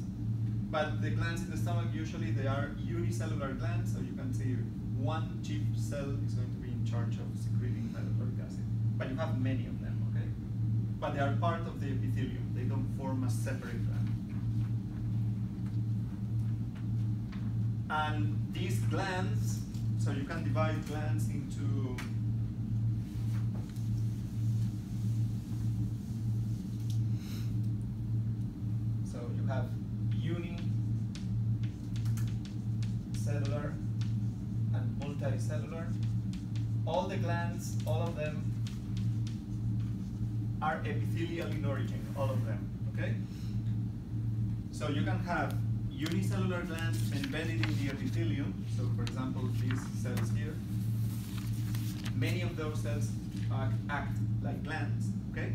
But the glands in the stomach usually they are unicellular glands, so you can see one chief cell is going to be in charge of secreting hydrochloric acid. But you have many of them, okay? But they are part of the epithelium. They don't form a separate gland. And these glands, so you can divide glands into so you have unicellular and multicellular. All the glands, all of them are epithelial in origin, all of them, okay? So you can have unicellular glands embedded in the epithelium. So for example, these cells here, many of those cells act, act like glands, okay?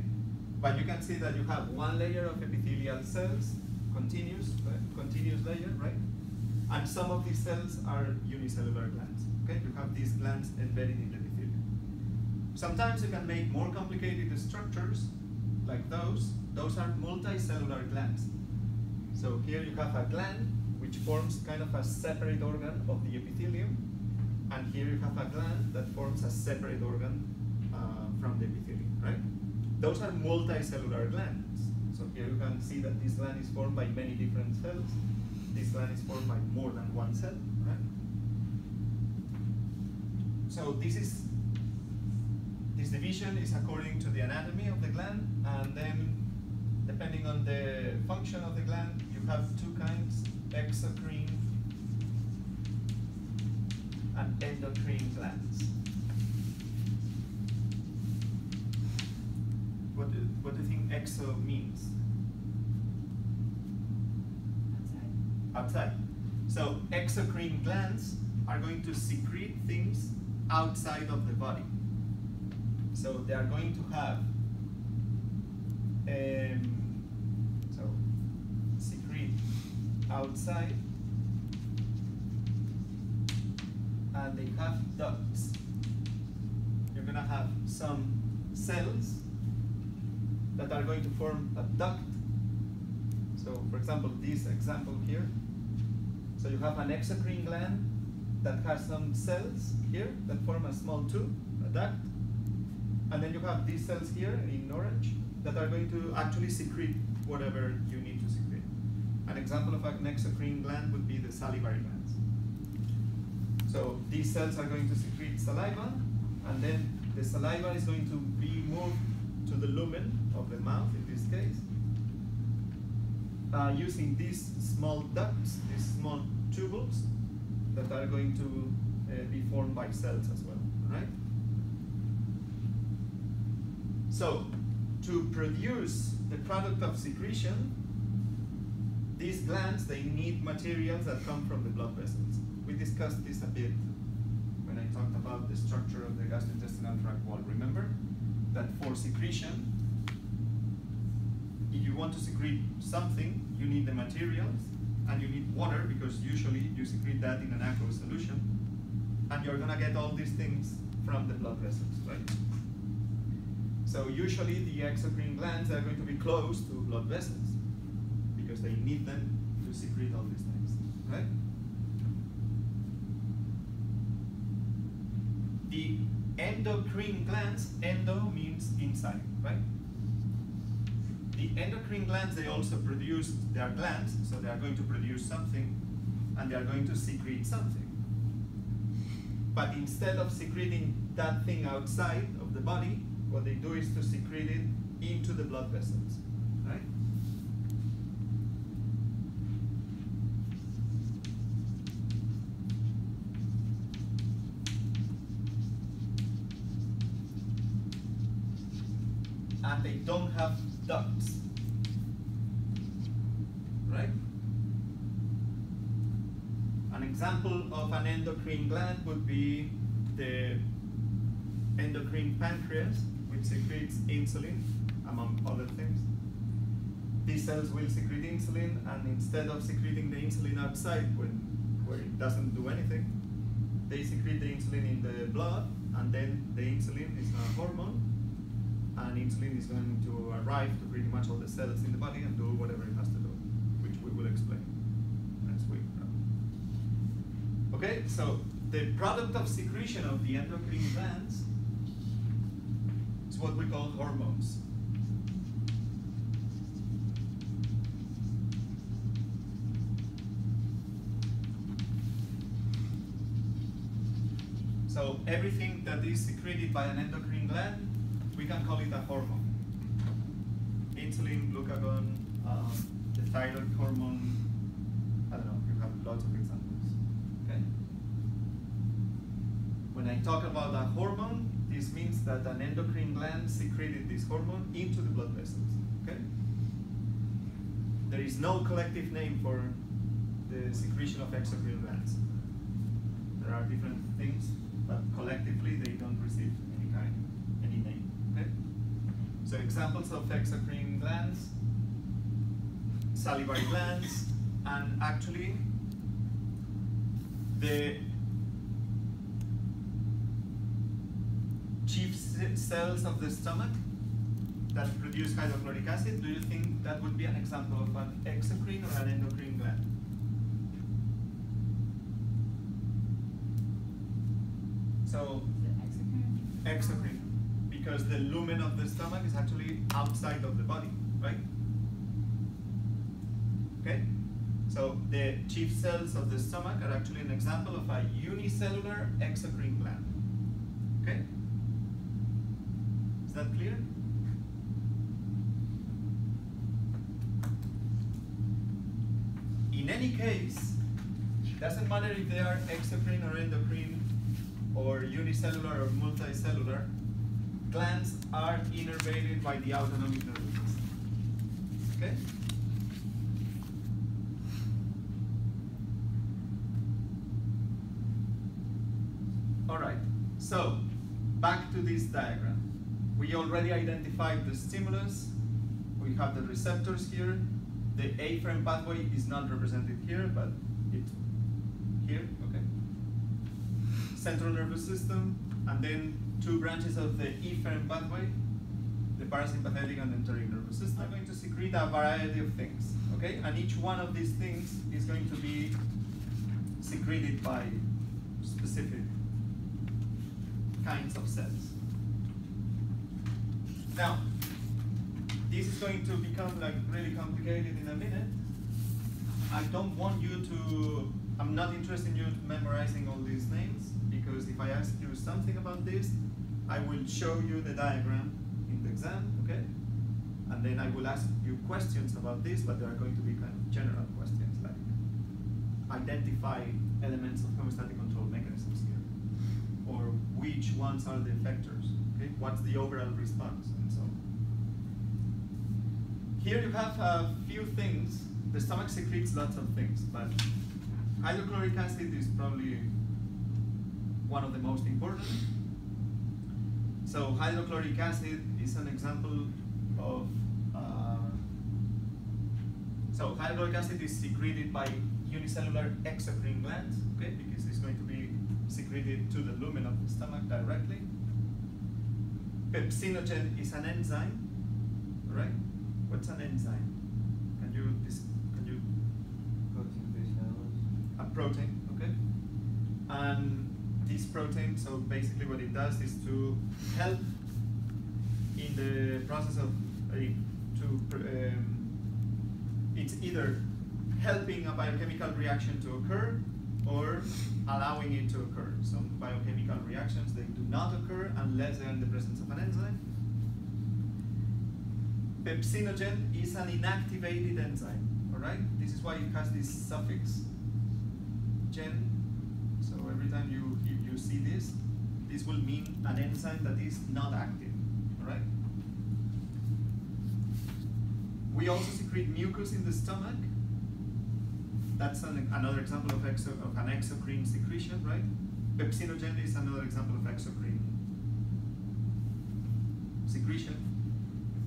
But you can see that you have one layer of epithelial cells, continuous, right? continuous layer, right? And some of these cells are unicellular glands, okay? You have these glands embedded in the epithelium. Sometimes you can make more complicated structures, like those. Those are multicellular glands. So here you have a gland which forms kind of a separate organ of the epithelium, and here you have a gland that forms a separate organ uh, from the epithelium, right? Those are multicellular glands. So here you can see that this gland is formed by many different cells. This gland is formed by more than one cell, right? So this is this division is according to the anatomy of the gland, and then depending on the function of the gland, have two kinds, exocrine and endocrine glands. What do, what do you think exo means? Outside. outside. So exocrine glands are going to secrete things outside of the body. So they are going to have um, so secrete outside and they have ducts. You're gonna have some cells that are going to form a duct so for example, this example here. So you have an exocrine gland that has some cells here that form a small tube, a duct. And then you have these cells here in orange that are going to actually secrete whatever you need to. An example of an exocrine gland would be the salivary glands. So these cells are going to secrete saliva, and then the saliva is going to be moved to the lumen of the mouth in this case, uh, using these small ducts, these small tubules that are going to uh, be formed by cells as well, right? So, to produce the product of secretion, these glands, they need materials that come from the blood vessels. We discussed this a bit when I talked about the structure of the gastrointestinal tract wall. Remember that for secretion, if you want to secrete something, you need the materials and you need water because usually you secrete that in an aqueous solution. And you're gonna get all these things from the blood vessels, right? So usually the exocrine glands are going to be close to blood vessels they need them to secrete all these things, right? The endocrine glands, endo means inside, right? The endocrine glands, they also produce their glands, so they are going to produce something, and they are going to secrete something. But instead of secreting that thing outside of the body, what they do is to secrete it into the blood vessels, be the endocrine pancreas, which secretes insulin, among other things. These cells will secrete insulin, and instead of secreting the insulin outside, when, where it doesn't do anything, they secrete the insulin in the blood, and then the insulin is a hormone, and insulin is going to arrive to pretty much all the cells in the body and do whatever it has to do, which we will explain next week. Okay, so the product of secretion of the endocrine glands is what we call hormones. So everything that is secreted by an endocrine gland, we can call it a hormone. Insulin, glucagon, um, the thyroid hormone, I don't know, you have lots of examples. Okay? When I talk about a hormone, this means that an endocrine gland secreted this hormone into the blood vessels. Okay? There is no collective name for the secretion of exocrine glands. There are different things, but collectively they don't receive any kind, any name. Okay? So examples of exocrine glands, salivary glands, and actually the cells of the stomach that produce hydrochloric acid, do you think that would be an example of an exocrine or an endocrine gland? So exocrine, because the lumen of the stomach is actually outside of the body, right? Okay? So the chief cells of the stomach are actually an example of a unicellular exocrine gland. Okay? that clear? In any case, doesn't matter if they are exocrine or endocrine or unicellular or multicellular, glands are innervated by the autonomic nervous system. Okay? All right, so back to this diagram. We already identified the stimulus. We have the receptors here. The afferent pathway is not represented here, but it's here, okay. Central nervous system, and then two branches of the efferent pathway, the parasympathetic and enteric nervous system are going to secrete a variety of things, okay? And each one of these things is going to be secreted by specific kinds of cells. Now, this is going to become like really complicated in a minute. I don't want you to, I'm not interested in you memorizing all these names because if I ask you something about this, I will show you the diagram in the exam, okay? And then I will ask you questions about this, but they are going to be kind of general questions like identify elements of homeostatic control mechanisms here, or which ones are the effectors, okay? What's the overall response, and so on. Here you have a few things. The stomach secretes lots of things, but hydrochloric acid is probably one of the most important. So hydrochloric acid is an example of, uh, so hydrochloric acid is secreted by unicellular exocrine glands, okay, because it's going to be secreted to the lumen of the stomach directly. Pepsinogen is an enzyme, right? What's an enzyme? Can you dis- can you Protein-based catalyst. a protein, okay? And this protein, so basically what it does is to help in the process of to um, it's either helping a biochemical reaction to occur or allowing it to occur. Some biochemical reactions they do not occur unless they are in the presence of an enzyme. Pepsinogen is an inactivated enzyme, all right? This is why it has this suffix gen. So every time you, you, you see this, this will mean an enzyme that is not active, all right? We also secrete mucus in the stomach. That's an, another example of, exo, of an exocrine secretion, right? Pepsinogen is another example of exocrine secretion.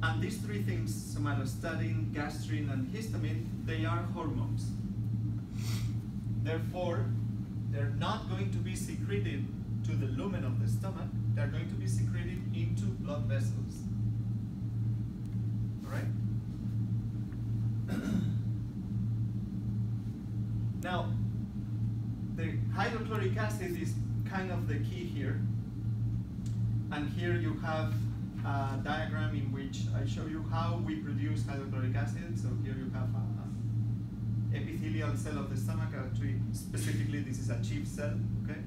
And these three things, somatostatin, gastrin, and histamine, they are hormones. Therefore, they're not going to be secreted to the lumen of the stomach, they're going to be secreted into blood vessels. Alright? now, the hydrochloric acid is kind of the key here. And here you have a diagram in which I show you how we produce hydrochloric acid. So here you have a epithelial cell of the stomach. Actually, specifically, this is a chief cell. Okay.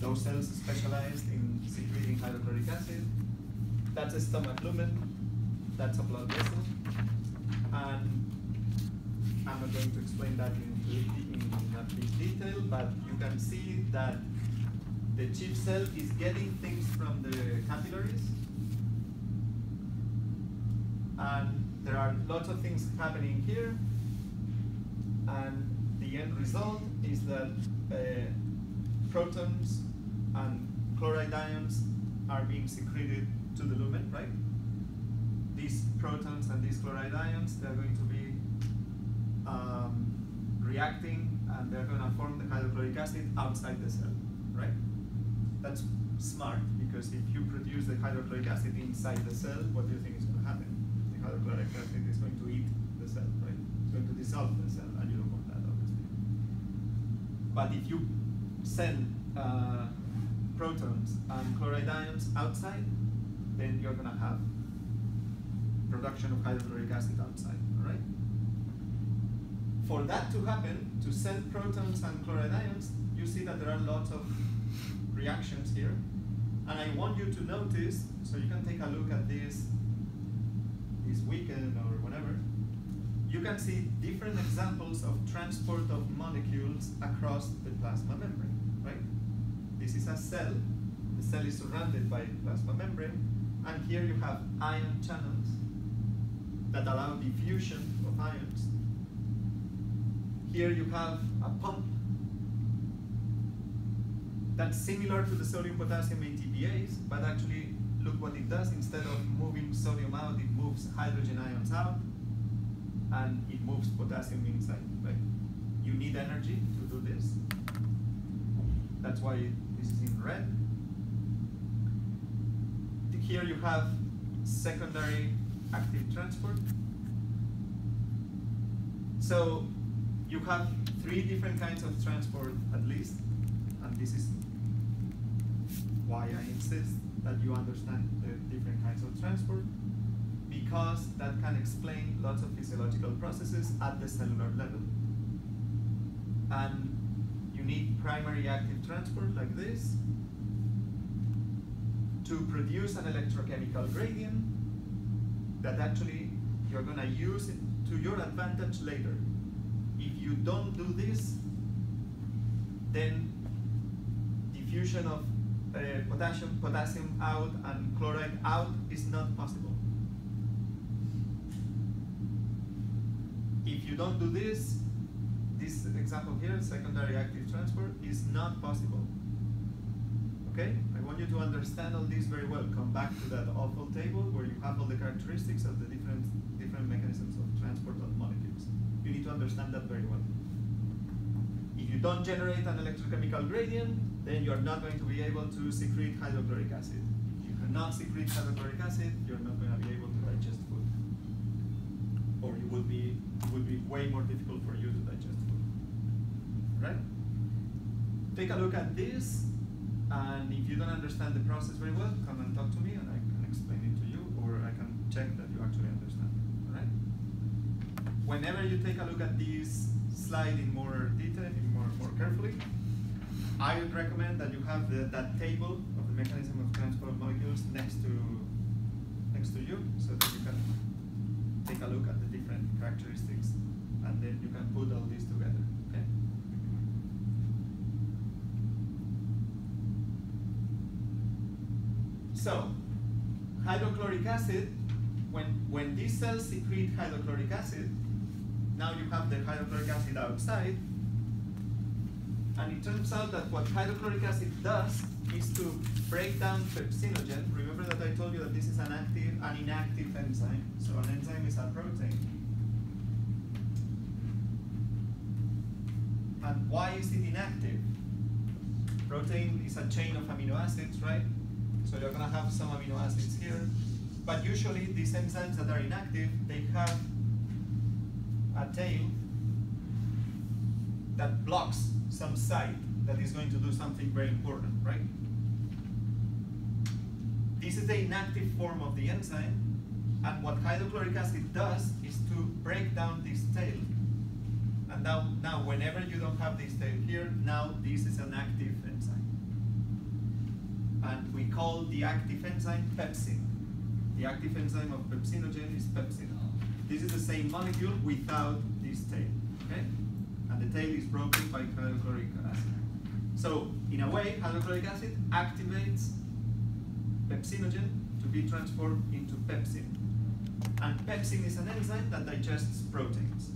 Those cells specialized in secreting hydrochloric acid. That's a stomach lumen. That's a blood vessel. And I'm not going to explain that in, in, in a big detail, but you can see that the chief cell is getting things from the capillaries. And there are lots of things happening here. And the end result is that uh, protons and chloride ions are being secreted to the lumen, right? These protons and these chloride ions, they're going to be um, reacting and they're going to form the hydrochloric acid outside the cell, right? That's smart because if you produce the hydrochloric acid inside the cell, what do you think is going to happen? The hydrochloric acid is going to eat the cell, right? It's going to dissolve the cell, and you don't want that, obviously. But if you send uh, protons and chloride ions outside, then you're going to have production of hydrochloric acid outside, all right? For that to happen, to send protons and chloride ions, you see that there are lots of reactions here. And I want you to notice, so you can take a look at this this weekend or whatever, you can see different examples of transport of molecules across the plasma membrane, right? This is a cell. The cell is surrounded by plasma membrane, and here you have ion channels that allow diffusion of ions. Here you have a pump that's similar to the sodium potassium ATPase, but actually look what it does. Instead of moving sodium out, it moves hydrogen ions out, and it moves potassium inside. Right? You need energy to do this. That's why this is in red. Here you have secondary active transport. So you have three different kinds of transport at least, and this is why I insist that you understand the different kinds of transport, because that can explain lots of physiological processes at the cellular level. And you need primary active transport like this to produce an electrochemical gradient that actually you're going to use it to your advantage later. If you don't do this, then diffusion of uh, potassium, potassium out and chloride out is not possible. If you don't do this, this example here, secondary active transport, is not possible. Okay? I want you to understand all this very well. Come back to that awful table where you have all the characteristics of the different, different mechanisms of transport of molecules. You need to understand that very well. If you don't generate an electrochemical gradient, then you're not going to be able to secrete hydrochloric acid. If you cannot secrete hydrochloric acid, you're not going to be be, be way more difficult for you to digest food. Right? Take a look at this, and if you don't understand the process very well, come and talk to me and I can explain it to you, or I can check that you actually understand. Alright? Whenever you take a look at this slide in more detail, in more, more carefully, I would recommend that you have the, that table of the mechanism of transport molecules next to next to you, so that you can take a look at the characteristics, and then you can put all these together. So, hydrochloric acid, when when these cells secrete hydrochloric acid, now you have the hydrochloric acid outside, and it turns out that what hydrochloric acid does is to break down pepsinogen. Remember that I told you that this is an active, an inactive enzyme. So an enzyme is a protein. And why is it inactive? Protein is a chain of amino acids, right? So you're gonna have some amino acids here. But usually these enzymes that are inactive, they have a tail that blocks some site that is going to do something very important, right? This is the inactive form of the enzyme, and what hydrochloric acid does is to break down this tail. And now, now whenever you don't have this tail here, now this is an active enzyme. And we call the active enzyme pepsin. The active enzyme of pepsinogen is pepsin. This is the same molecule without this tail, okay? And the tail is broken by hydrochloric acid. So, in a way, hydrochloric acid activates pepsinogen to be transformed into pepsin. And pepsin is an enzyme that digests proteins.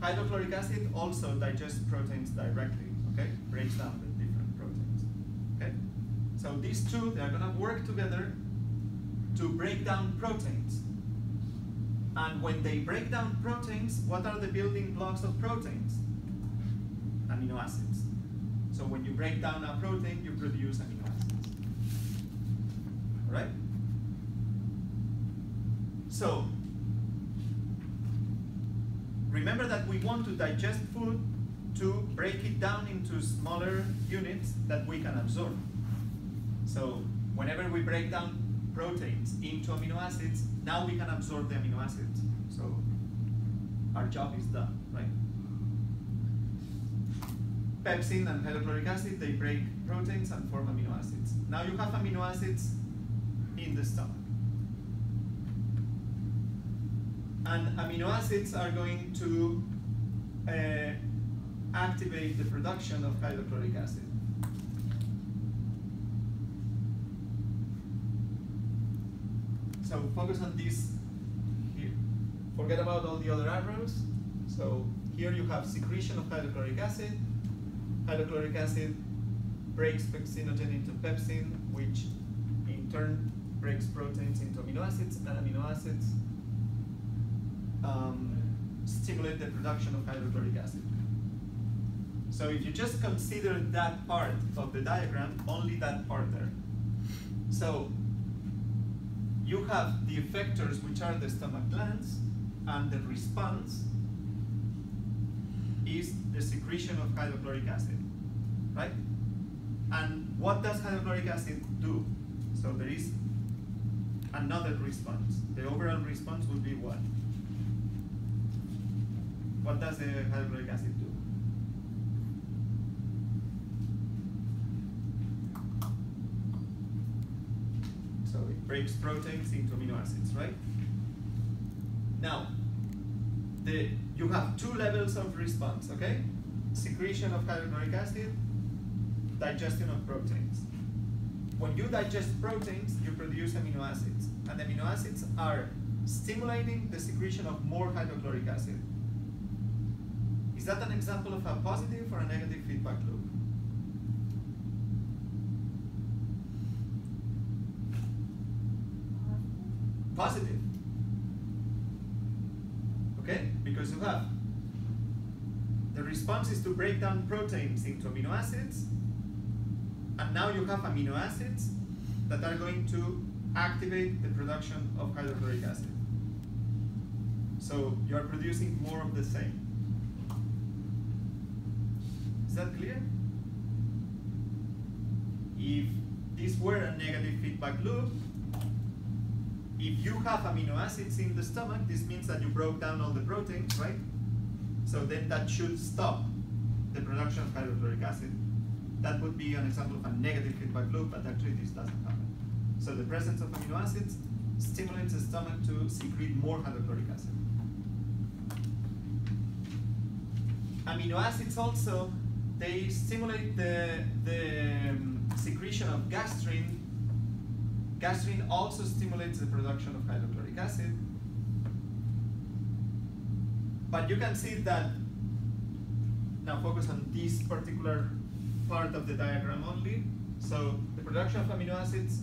Hydrochloric acid also digests proteins directly, okay? Breaks down the different proteins, okay? So these two, they are gonna work together to break down proteins. And when they break down proteins, what are the building blocks of proteins? Amino acids. So when you break down a protein, you produce amino acids. Alright? So, remember that we want to digest food to break it down into smaller units that we can absorb. So, whenever we break down proteins into amino acids, now we can absorb the amino acids. So, our job is done, right? pepsin and hydrochloric acid, they break proteins and form amino acids. Now you have amino acids in the stomach. And amino acids are going to uh, activate the production of hydrochloric acid. So focus on this here. Forget about all the other arrows. So here you have secretion of hydrochloric acid. Hydrochloric acid breaks pepsinogen into pepsin, which in turn breaks proteins into amino acids, and amino acids um, stimulate the production of hydrochloric acid. So if you just consider that part of the diagram, only that part there. So you have the effectors, which are the stomach glands, and the response is the secretion of hydrochloric acid, right? And what does hydrochloric acid do? So there is another response. The overall response would be what? What does the hydrochloric acid do? So it breaks proteins into amino acids, right? Now, the, you have two levels of response, okay? Secretion of hydrochloric acid, digestion of proteins. When you digest proteins, you produce amino acids, and amino acids are stimulating the secretion of more hydrochloric acid. Is that an example of a positive or a negative feedback loop? Positive. Okay? Because you have the response is to break down proteins into amino acids, and now you have amino acids that are going to activate the production of hydrochloric acid. So you are producing more of the same. Is that clear? If this were a negative feedback loop, if you have amino acids in the stomach, this means that you broke down all the proteins, right? So then that should stop the production of hydrochloric acid. That would be an example of a negative feedback loop, but actually this doesn't happen. So the presence of amino acids stimulates the stomach to secrete more hydrochloric acid. Amino acids also, they stimulate the, the um, secretion of gastrin. Gastrin also stimulates the production of hydrochloric acid. But you can see that, now focus on this particular part of the diagram only. So the production of amino acids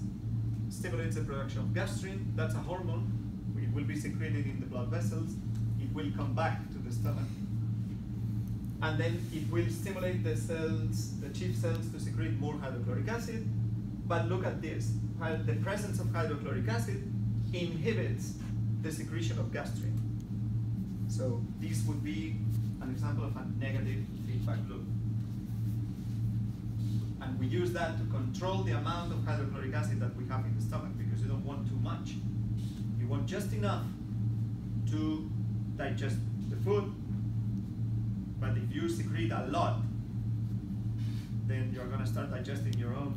stimulates the production of gastrin. That's a hormone. It will be secreted in the blood vessels. It will come back to the stomach. And then it will stimulate the cells, the chief cells, to secrete more hydrochloric acid. But look at this. The presence of hydrochloric acid inhibits the secretion of gastrin. So this would be an example of a negative feedback loop. And we use that to control the amount of hydrochloric acid that we have in the stomach because you don't want too much. You want just enough to digest the food, but if you secrete a lot, then you're going to start digesting your own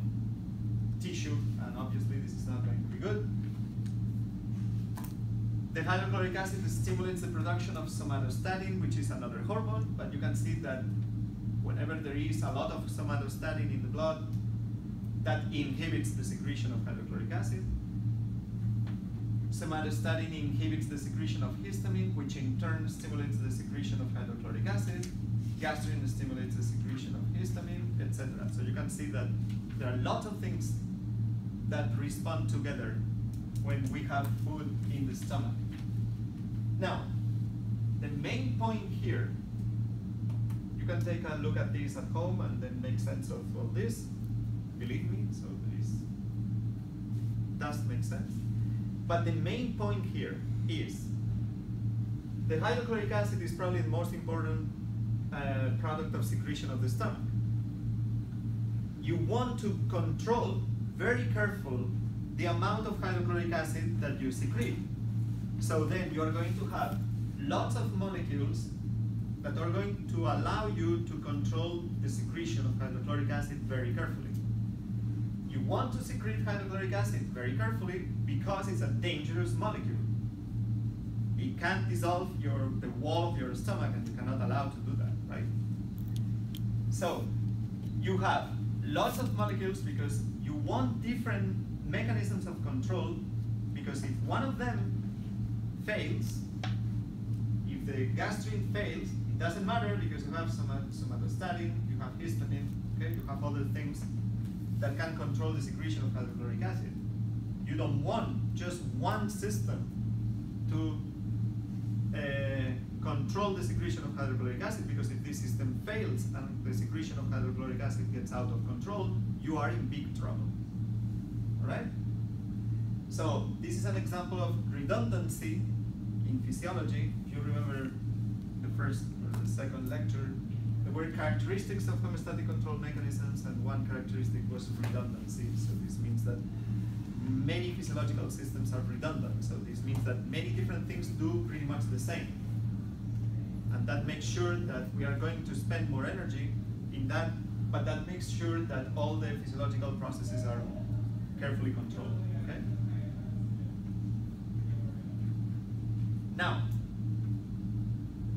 tissue, and obviously this is not going to be good. The hydrochloric acid stimulates the production of somatostatin, which is another hormone, but you can see that whenever there is a lot of somatostatin in the blood, that inhibits the secretion of hydrochloric acid. Somatostatin inhibits the secretion of histamine, which in turn stimulates the secretion of hydrochloric acid. Gastrin stimulates the secretion of histamine, etc. So you can see that there are lots of things that respond together when we have food in the stomach. Now, the main point here, you can take a look at this at home and then make sense of all this. Believe me, so this does make sense. But the main point here is the hydrochloric acid is probably the most important uh, product of secretion of the stomach. You want to control very careful the amount of hydrochloric acid that you secrete. So then you are going to have lots of molecules that are going to allow you to control the secretion of hydrochloric acid very carefully. You want to secrete hydrochloric acid very carefully because it's a dangerous molecule. It can't dissolve your, the wall of your stomach and you cannot allow to do that, right? So, you have lots of molecules because you want different mechanisms of control because if one of them fails, if the gastrin fails, it doesn't matter because you have soma- somatostatin, you have histamine, okay, you have other things that can control the secretion of hydrochloric acid. You don't want just one system to Uh, control the secretion of hydrochloric acid because if this system fails and the secretion of hydrochloric acid gets out of control, you are in big trouble. Alright? So this is an example of redundancy in physiology. If you remember the first or the second lecture, there were characteristics of homeostatic control mechanisms, and one characteristic was redundancy. So this means that many physiological systems are redundant. So this means that many different things do pretty much the same. And that makes sure that we are going to spend more energy in that, but that makes sure that all the physiological processes are carefully controlled. Okay? Now,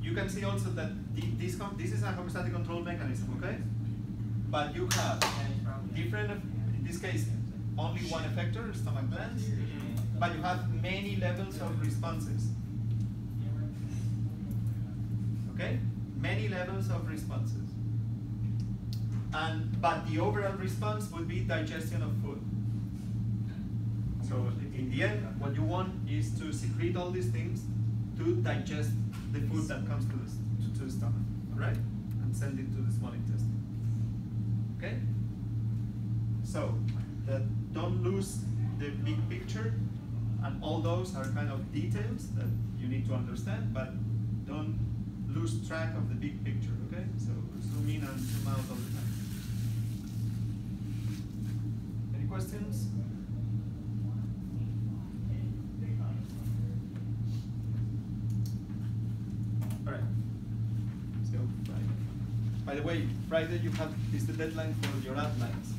you can see also that this, this is a homeostatic control mechanism, okay? But you have different, in this case, only one effector, stomach glands, but you have many levels of responses. Okay? Many levels of responses. And but the overall response would be digestion of food. So in the end, what you want is to secrete all these things to digest the food that comes to the, to, to the stomach, right? And send it to the small intestine. Okay? So that don't lose the big picture, and all those are kind of details that you need to understand, but don't lose track of the big picture, okay? So zoom in and zoom out all the time. Any questions? So Friday. By the way, Friday you have is the deadline for your outlines.